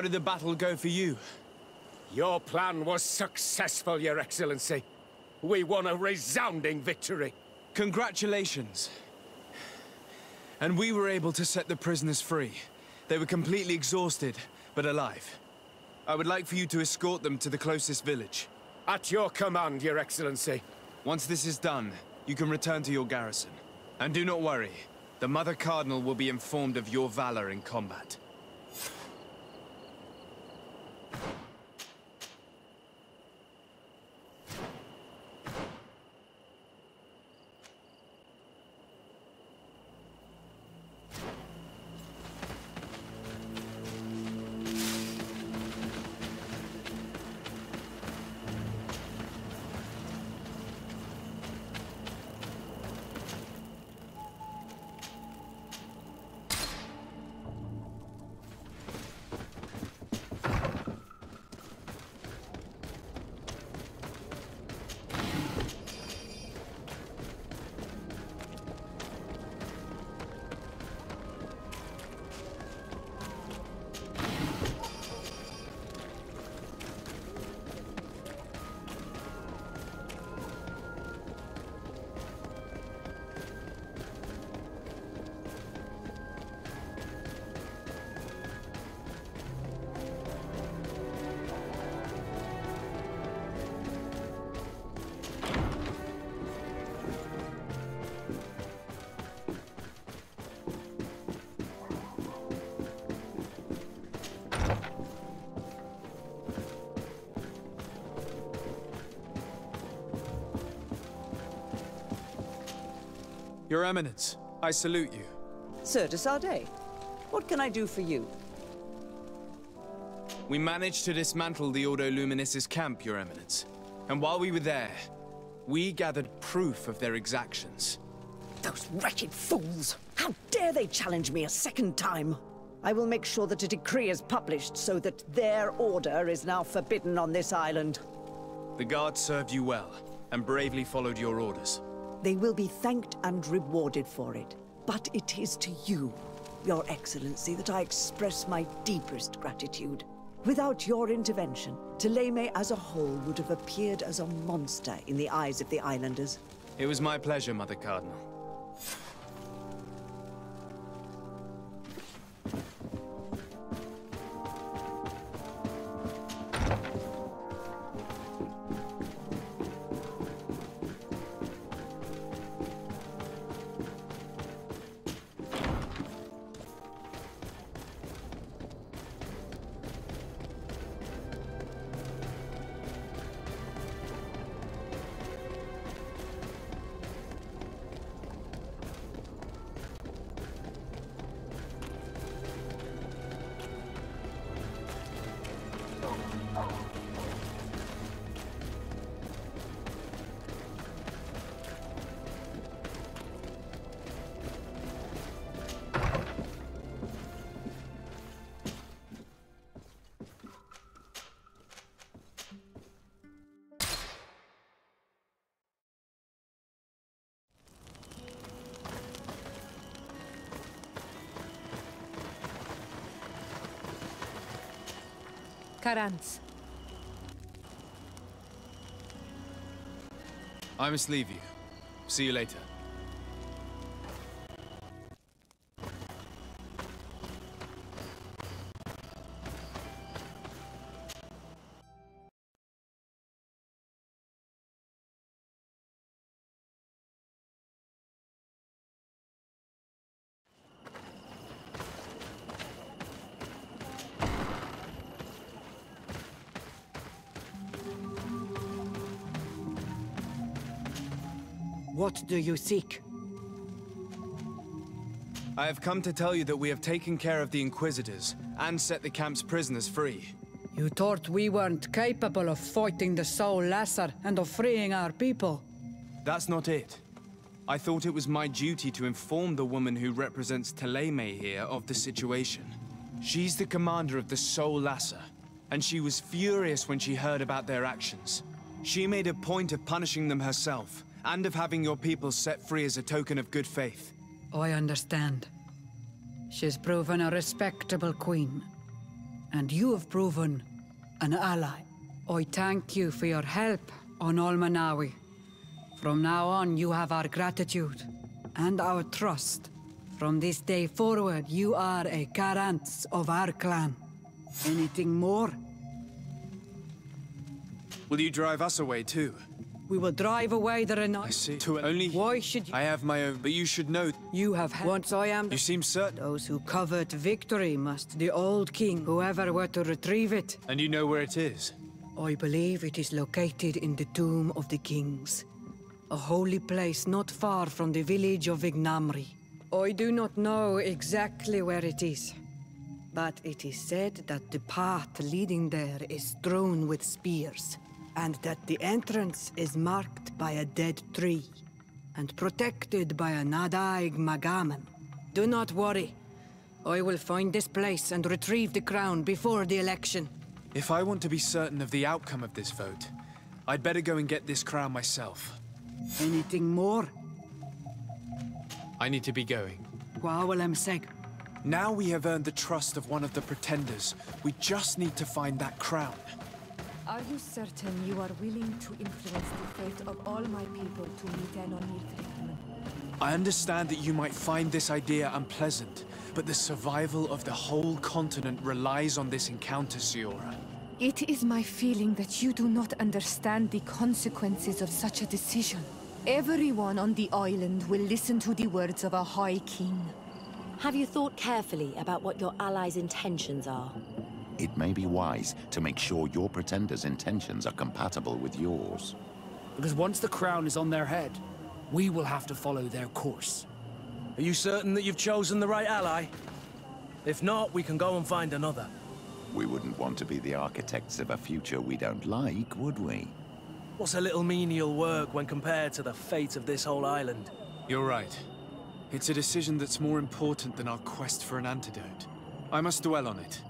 How did the battle go for you? Your plan was successful, Your Excellency. We won a resounding victory. Congratulations. And we were able to set the prisoners free. They were completely exhausted, but alive. I would like for you to escort them to the closest village. At your command, Your Excellency. Once this is done, you can return to your garrison. And do not worry, the Mother Cardinal will be informed of your valor in combat. Your Eminence, I salute you. Sir de Sardet, what can I do for you? We managed to dismantle the Ordo Luminis' camp, Your Eminence. And while we were there, we gathered proof of their exactions. Those wretched fools! How dare they challenge me a second time? I will make sure that a decree is published so that their order is now forbidden on this island. The guards served you well, and bravely followed your orders. They will be thanked and rewarded for it. But it is to you, Your Excellency, that I express my deepest gratitude. Without your intervention, Thélème as a whole would have appeared as a monster in the eyes of the islanders. It was my pleasure, Mother Cardinal. Karantz. I must leave you. See you later. Do you seek? I have come to tell you that we have taken care of the Inquisitors, and set the camp's prisoners free. You thought we weren't capable of fighting the Soul Lasser and of freeing our people? That's not it. I thought it was my duty to inform the woman who represents Thélème here of the situation. She's the commander of the Soul Lasser, and she was furious when she heard about their actions. She made a point of punishing them herself, and of having your people set free as a token of good faith. Oh, I understand. She's proven a respectable queen. And you have proven an ally. I thank you for your help on Almanawi. From now on, you have our gratitude and our trust. From this day forward, you are a Karantz of our clan. Anything more? Will you drive us away too? We will drive away the Renault. I see. To only... Why should you... I have my own, but you should know... You have had... Once I am... You seem certain... Those who covet victory must. The old king, whoever were to retrieve it. And you know where it is? I believe it is located in the Tomb of the Kings. A holy place not far from the village of Vignamri. I do not know exactly where it is. But it is said that the path leading there is strewn with spears and that the entrance is marked by a dead tree and protected by a Nadaig Magaman. Do not worry. I will find this place and retrieve the crown before the election. If I want to be certain of the outcome of this vote, I'd better go and get this crown myself. Anything more? I need to be going. Now we have earned the trust of one of the pretenders. We just need to find that crown. Are you certain you are willing to influence the fate of all my people to meet an Onir treatment? I understand that you might find this idea unpleasant, but the survival of the whole continent relies on this encounter, Siora. It is my feeling that you do not understand the consequences of such a decision. Everyone on the island will listen to the words of a High King. Have you thought carefully about what your allies' intentions are? It may be wise to make sure your pretender's intentions are compatible with yours. Because once the crown is on their head, we will have to follow their course. Are you certain that you've chosen the right ally? If not, we can go and find another. We wouldn't want to be the architects of a future we don't like, would we? What's a little menial work when compared to the fate of this whole island? You're right. It's a decision that's more important than our quest for an antidote. I must dwell on it.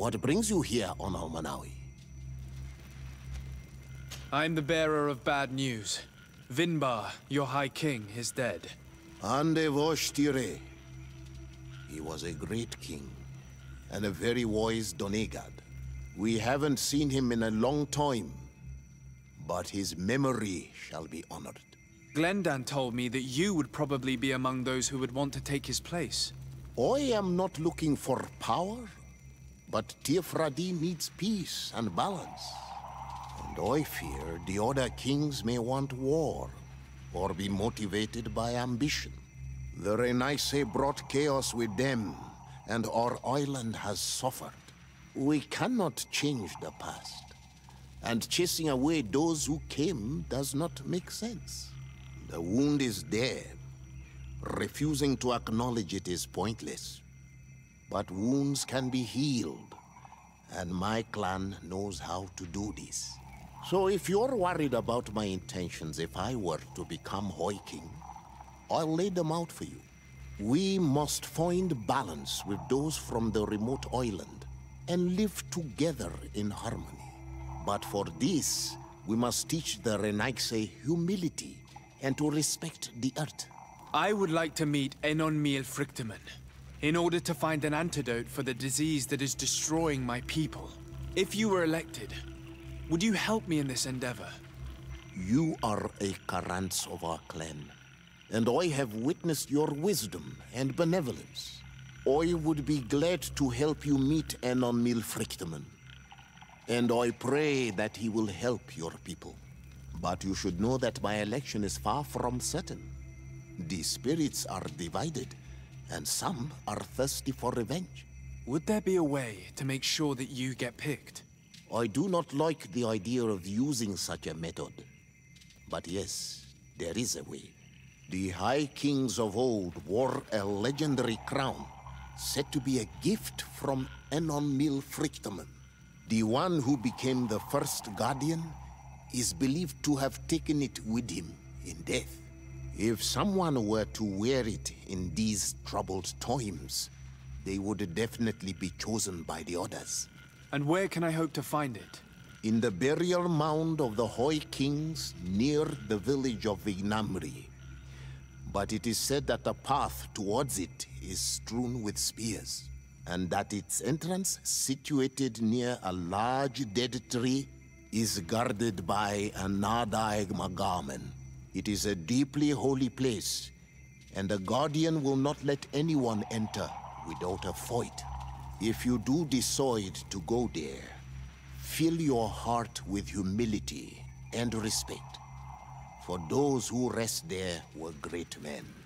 What brings you here on Almanawi? I'm the bearer of bad news. Vinbar, your High King, is dead. Ande Tire. He was a great king, and a very wise Doneigad. We haven't seen him in a long time, but his memory shall be honored. Glendan told me that you would probably be among those who would want to take his place. I am not looking for power but Teer Fradee needs peace and balance. And I fear the other kings may want war, or be motivated by ambition. The Renaigse brought chaos with them, and our island has suffered. We cannot change the past, and chasing away those who came does not make sense. The wound is there. Refusing to acknowledge it is pointless. But wounds can be healed, and my clan knows how to do this. So if you're worried about my intentions if I were to become High King, I'll lay them out for you. We must find balance with those from the remote island and live together in harmony. But for this, we must teach the Renaigse humility and to respect the earth. I would like to meet Enon Miel Frictamen in order to find an antidote for the disease that is destroying my people. If you were elected, would you help me in this endeavor? You are a Karants of our clan, and I have witnessed your wisdom and benevolence. I would be glad to help you meet Enon Milfrichteman, and I pray that he will help your people. But you should know that my election is far from certain. The spirits are divided, and some are thirsty for revenge. Would there be a way to make sure that you get picked? I do not like the idea of using such a method. But yes, there is a way. The High Kings of old wore a legendary crown, said to be a gift from Enon Mil. The one who became the first Guardian is believed to have taken it with him in death. If someone were to wear it in these troubled times, they would definitely be chosen by the others. And where can I hope to find it? In the burial mound of the High Kings near the village of Vignamri. But it is said that the path towards it is strewn with spears, and that its entrance, situated near a large dead tree, is guarded by a Nadaig Magamen, it is a deeply holy place, and the Guardian will not let anyone enter without a fight. If you do decide to go there, fill your heart with humility and respect, for those who rest there were great men.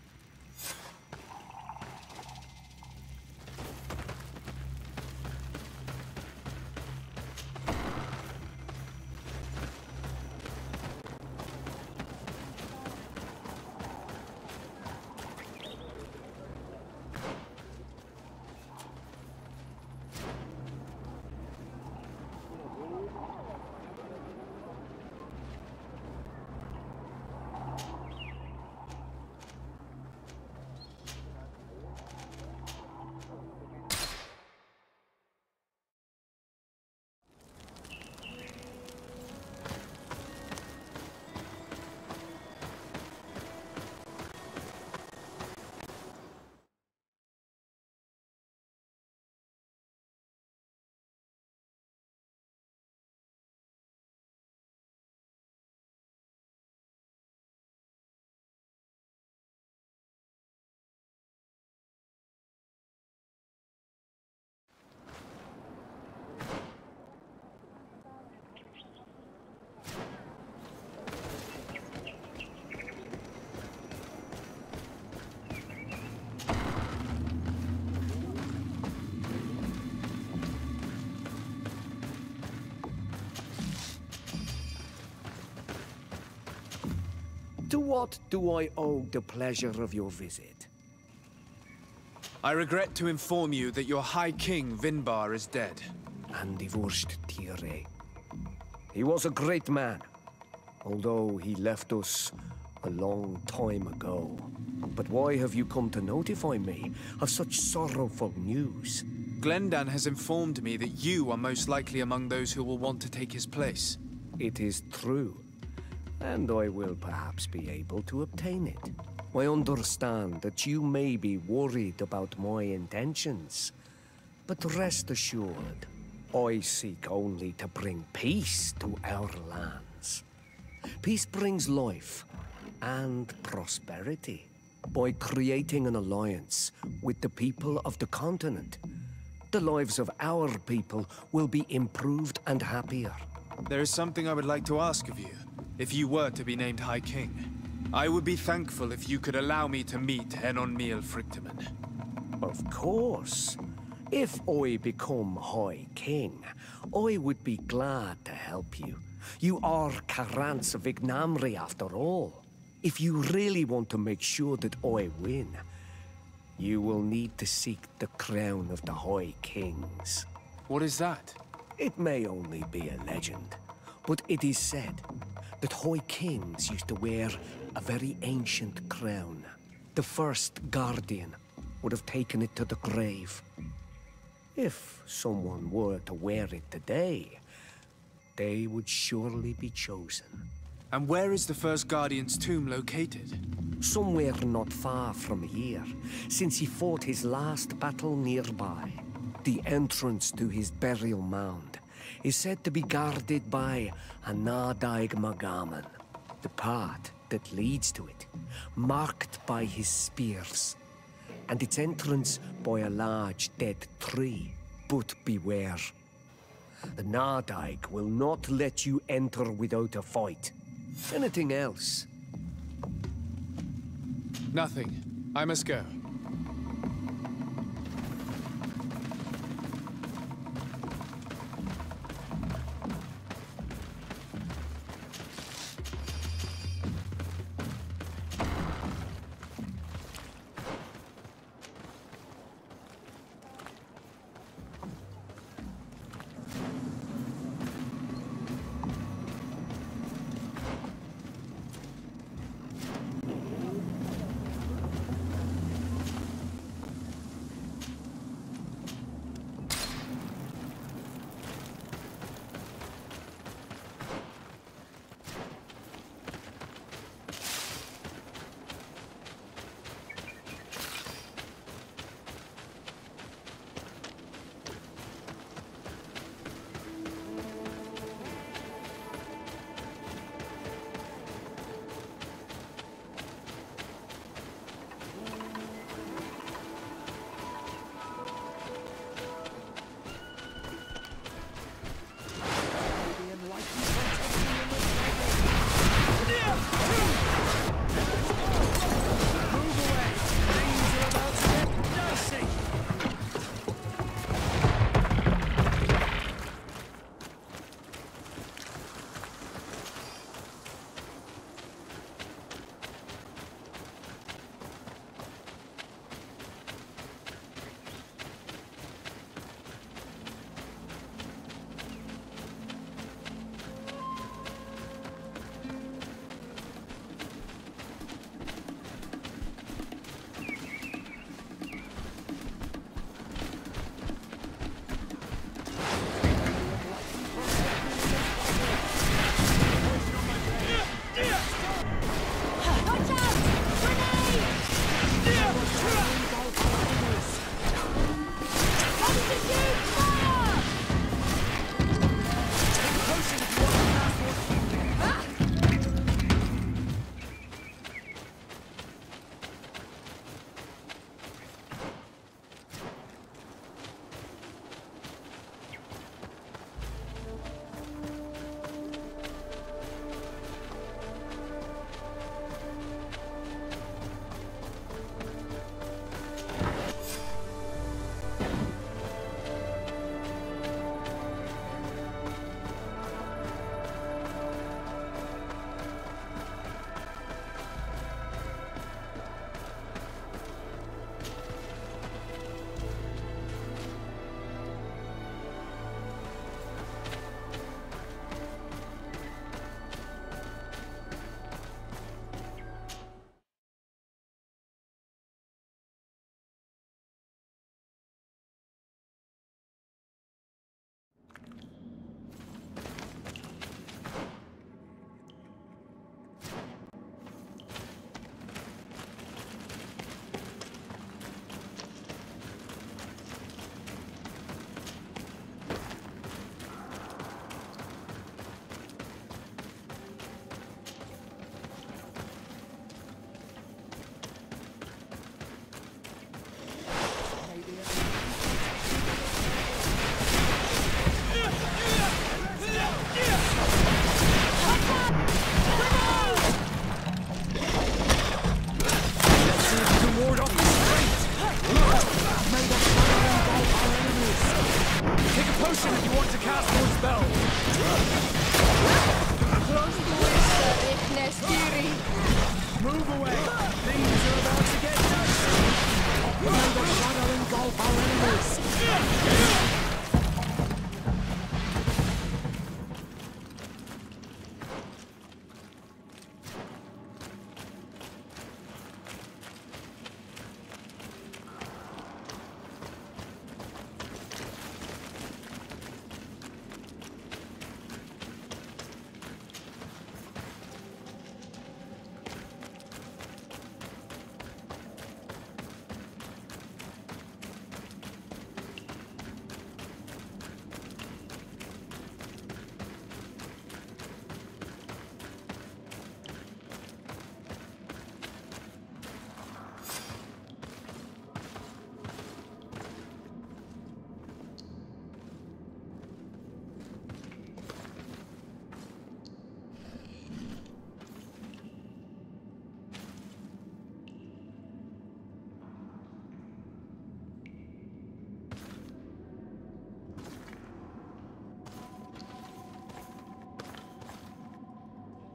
What do I owe the pleasure of your visit? I regret to inform you that your High King, Vinbar, is dead. And divorced Tire. He was a great man, although he left us a long time ago. But why have you come to notify me of such sorrowful news? Glendan has informed me that you are most likely among those who will want to take his place. It is true, and I will perhaps be able to obtain it. I understand that you may be worried about my intentions, but rest assured, I seek only to bring peace to our lands. Peace brings life and prosperity by creating an alliance with the people of the continent. The lives of our people will be improved and happier. There is something I would like to ask of you, if you were to be named High King. I would be thankful if you could allow me to meet Enon Mil Frichtemann. Of course. If I become High King, I would be glad to help you. You are Karant's Vignamri after all. If you really want to make sure that I win, you will need to seek the crown of the High Kings. What is that? It may only be a legend, but it is said that High Kings used to wear a very ancient crown. The first Guardian would have taken it to the grave. If someone were to wear it today, they would surely be chosen. And where is the first Guardian's tomb located? Somewhere not far from here, since he fought his last battle nearby. The entrance to his burial mound is said to be guarded by a Nadaig Magaman, the path that leads to it, marked by his spears, and its entrance by a large dead tree. But beware. The Nadaig will not let you enter without a fight. Anything else? Nothing. I must go.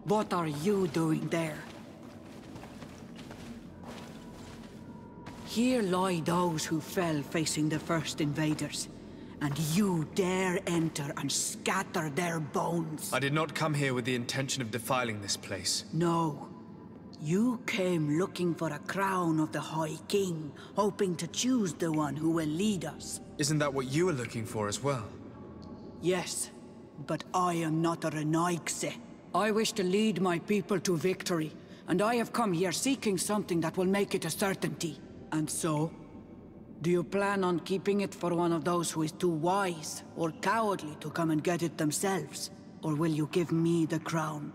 What are you doing there? Here lie those who fell facing the first invaders. And you dare enter and scatter their bones. I did not come here with the intention of defiling this place. No. You came looking for a crown of the High King, hoping to choose the one who will lead us. Isn't that what you were looking for as well? Yes, but I am not a Renaigse. I wish to lead my people to victory, and I have come here seeking something that will make it a certainty. And so, do you plan on keeping it for one of those who is too wise or cowardly to come and get it themselves? Or will you give me the crown?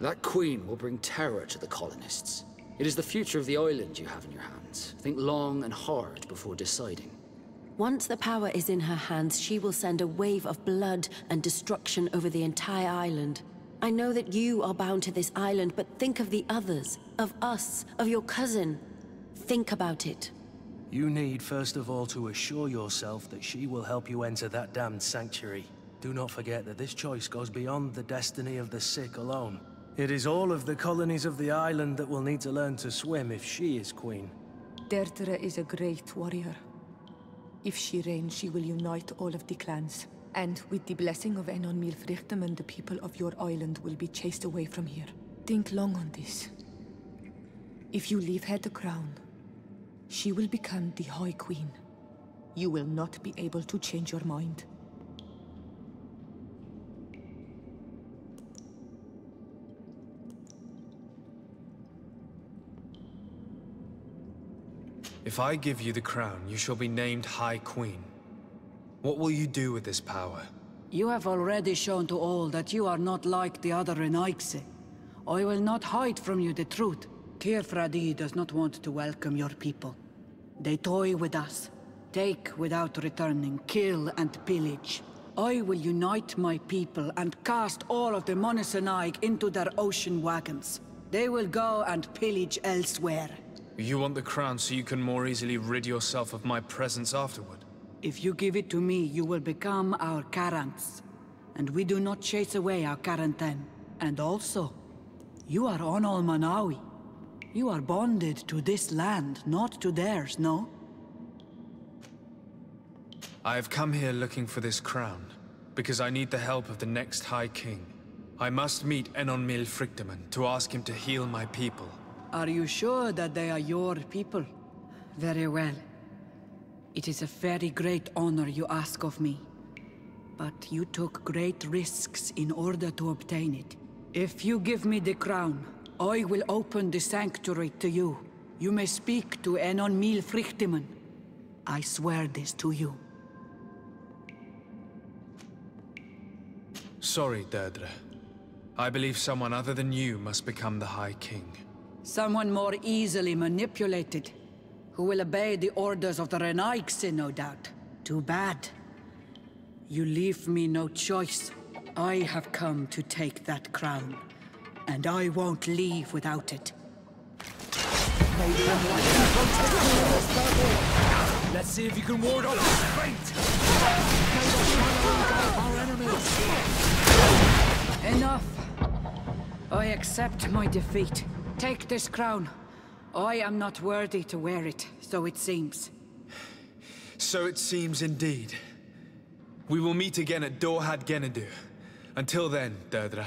That queen will bring terror to the colonists. It is the future of the island you have in your hands. Think long and hard before deciding. Once the power is in her hands, she will send a wave of blood and destruction over the entire island. I know that you are bound to this island, but think of the others, of us, of your cousin. Think about it. You need, first of all, to assure yourself that she will help you enter that damned sanctuary. Do not forget that this choice goes beyond the destiny of the sick alone. It is all of the colonies of the island that will need to learn to swim if she is queen. Deirdre is a great warrior. If she reigns, she will unite all of the clans. And with the blessing of Enon Mil Frichtemann, the people of your island will be chased away from here. Think long on this. If you leave her the crown, she will become the High Queen. You will not be able to change your mind. If I give you the crown, you shall be named High Queen. What will you do with this power? You have already shown to all that you are not like the other Renaigse. I will not hide from you the truth. Teer Fradee does not want to welcome your people. They toy with us, take without returning, kill and pillage. I will unite my people and cast all of the Monosenaig into their ocean wagons. They will go and pillage elsewhere. You want the crown so you can more easily rid yourself of my presence afterward? If you give it to me, you will become our Karants. And we do not chase away our Karanten. And also, you are Onol Manawi. You are bonded to this land, not to theirs, no? I have come here looking for this crown, because I need the help of the next High King. I must meet Enon Mil Frichtemann to ask him to heal my people. Are you sure that they are your people? Very well. It is a very great honor you ask of me. But you took great risks in order to obtain it. If you give me the crown, I will open the sanctuary to you. You may speak to Enon Mil Frichtemann. I swear this to you. Sorry, Deirdre. I believe someone other than you must become the High King. Someone more easily manipulated. Who will obey the orders of the Renaigse, no doubt. Too bad. You leave me no choice. I have come to take that crown. And I won't leave without it. Let's see if you can ward off our enemies. Enough. I accept my defeat. Take this crown. I am not worthy to wear it, so it seems. So it seems indeed. We will meet again at Dorhad Genadu. Until then, Deirdre.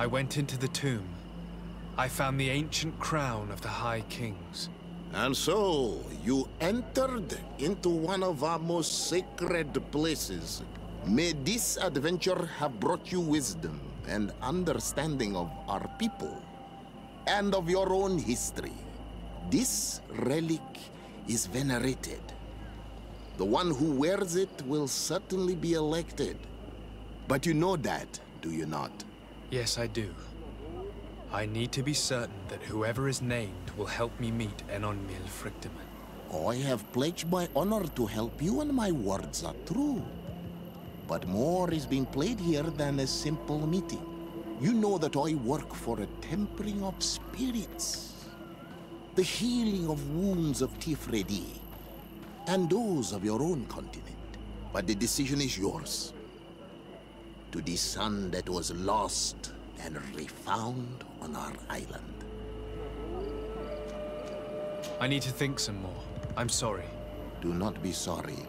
I went into the tomb. I found the ancient crown of the High Kings. And so, you entered into one of our most sacred places. May this adventure have brought you wisdom and understanding of our people and of your own history. This relic is venerated. The one who wears it will certainly be elected. But you know that, do you not? Yes, I do. I need to be certain that whoever is named will help me meet Enon Mil Frichtemann. I have pledged my honor to help you, and my words are true. But more is being played here than a simple meeting. You know that I work for a tempering of spirits, the healing of wounds of Teer Fradee, and those of your own continent. But the decision is yours. To the son that was lost and refound on our island. I need to think some more. I'm sorry. Do not be sorry.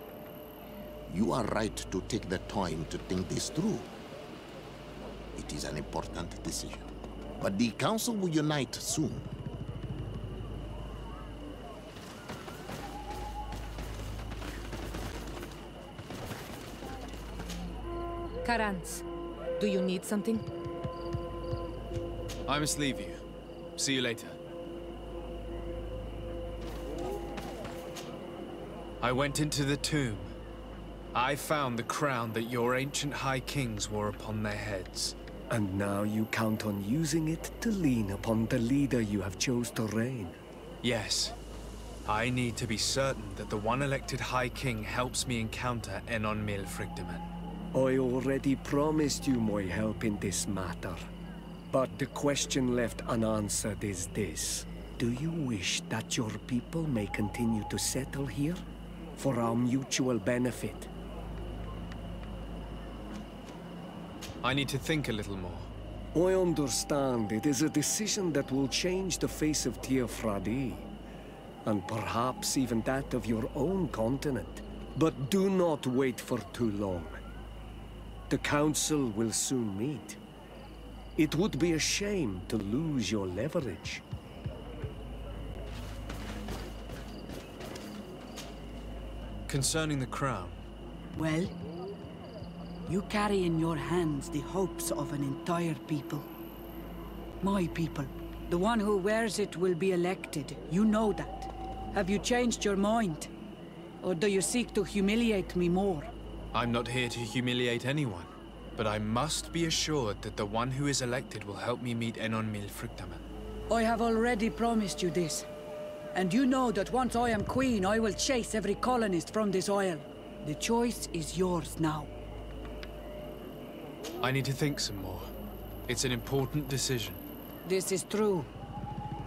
You are right to take the time to think this through. It is an important decision. But the Council will unite soon. Karantz, do you need something? I must leave you. See you later. I went into the tomb. I found the crown that your ancient High Kings wore upon their heads. And now you count on using it to lean upon the leader you have chose to reign. Yes. I need to be certain that the one elected High King helps me encounter Enon Mil Frichtemann. I already promised you my help in this matter. But the question left unanswered is this. Do you wish that your people may continue to settle here? For our mutual benefit? I need to think a little more. I understand it is a decision that will change the face of Teer Fradee. And perhaps even that of your own continent. But do not wait for too long. The Council will soon meet. It would be a shame to lose your leverage. Concerning the crown. Well, you carry in your hands the hopes of an entire people. My people. The one who wears it will be elected. You know that. Have you changed your mind? Or do you seek to humiliate me more? I'm not here to humiliate anyone. But I must be assured that the one who is elected will help me meet Enon Mil Frichtemann. I have already promised you this. And you know that once I am queen, I will chase every colonist from this isle. The choice is yours now. I need to think some more. It's an important decision. This is true.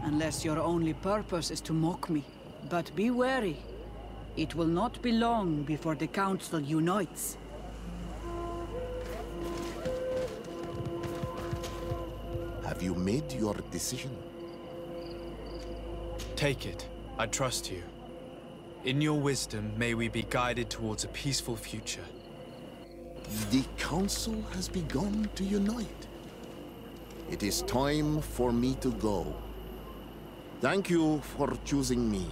Unless your only purpose is to mock me. But be wary. It will not be long before the Council unites. Have you made your decision? Take it. I trust you. In your wisdom, may we be guided towards a peaceful future. The Council has begun to unite. It is time for me to go. Thank you for choosing me.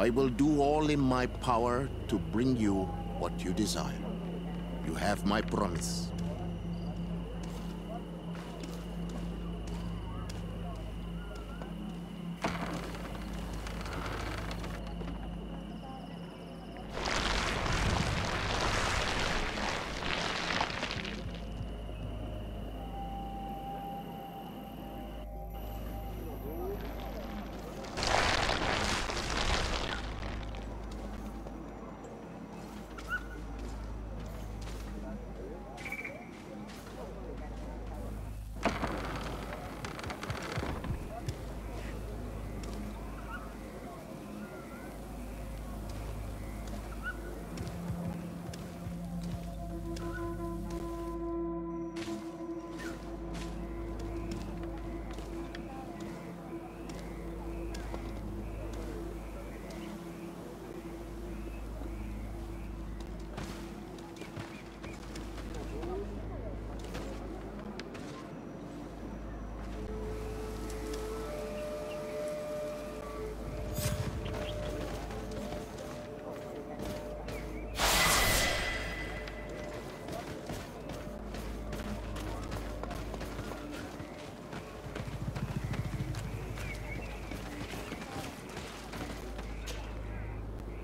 I will do all in my power to bring you what you desire. You have my promise.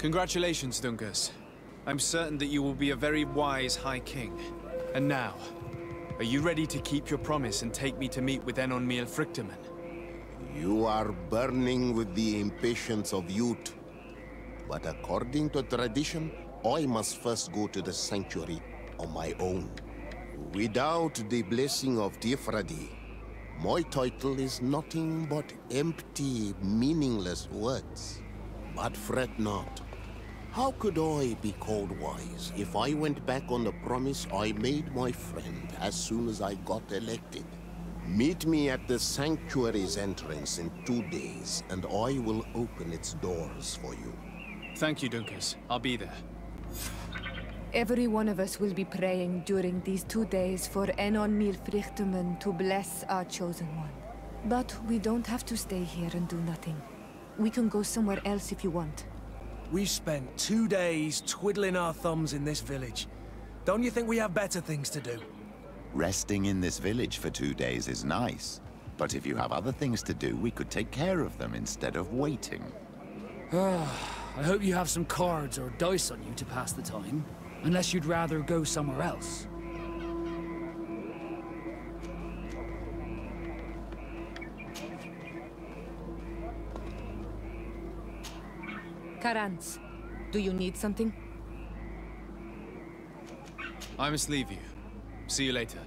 Congratulations, Dunkus. I'm certain that you will be a very wise High King. And now, are you ready to keep your promise and take me to meet with Enon Mil? You are burning with the impatience of youth. But according to tradition, I must first go to the sanctuary on my own. Without the blessing of Teer Fradee, my title is nothing but empty, meaningless words. But fret not. How could I be called wise if I went back on the promise I made my friend as soon as I got elected? Meet me at the sanctuary's entrance in two days, and I will open its doors for you. Thank you, Dunkus. I'll be there. Every one of us will be praying during these two days for Enon Mil Frichtemann to bless our chosen one. But we don't have to stay here and do nothing. We can go somewhere else if you want. We've spent two days twiddling our thumbs in this village. Don't you think we have better things to do? Resting in this village for two days is nice. But if you have other things to do, we could take care of them instead of waiting. I hope you have some cards or dice on you to pass the time. Unless you'd rather go somewhere else. Karantz, do you need something? I must leave you. See you later.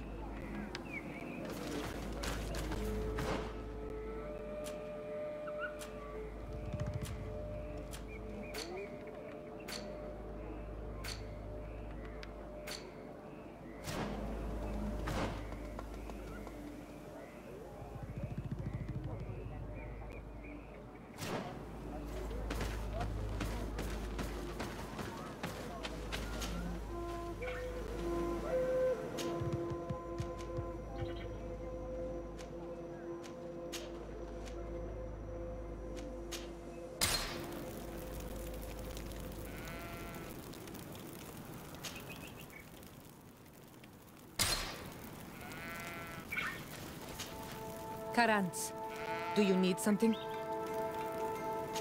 Need something?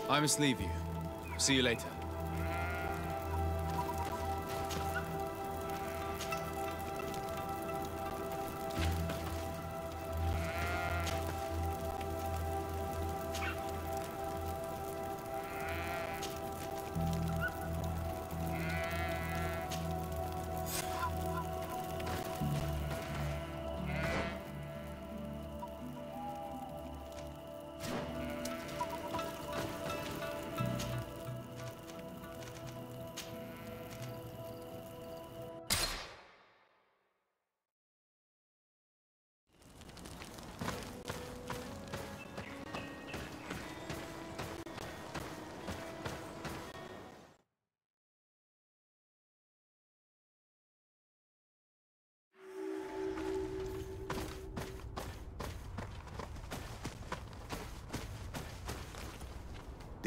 I must leave you. See you later.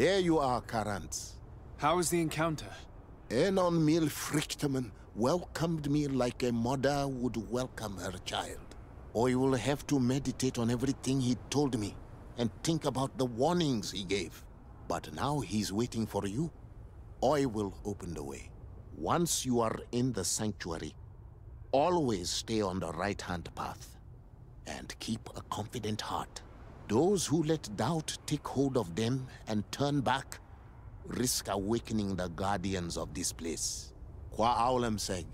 There you are, Karantz. How was the encounter? Enon Mil Frichtemann welcomed me like a mother would welcome her child. I will have to meditate on everything he told me and think about the warnings he gave. But now he's waiting for you. I will open the way. Once you are in the sanctuary, always stay on the right-hand path and keep a confident heart. Those who let doubt take hold of them and turn back risk awakening the guardians of this place. Aulem seg.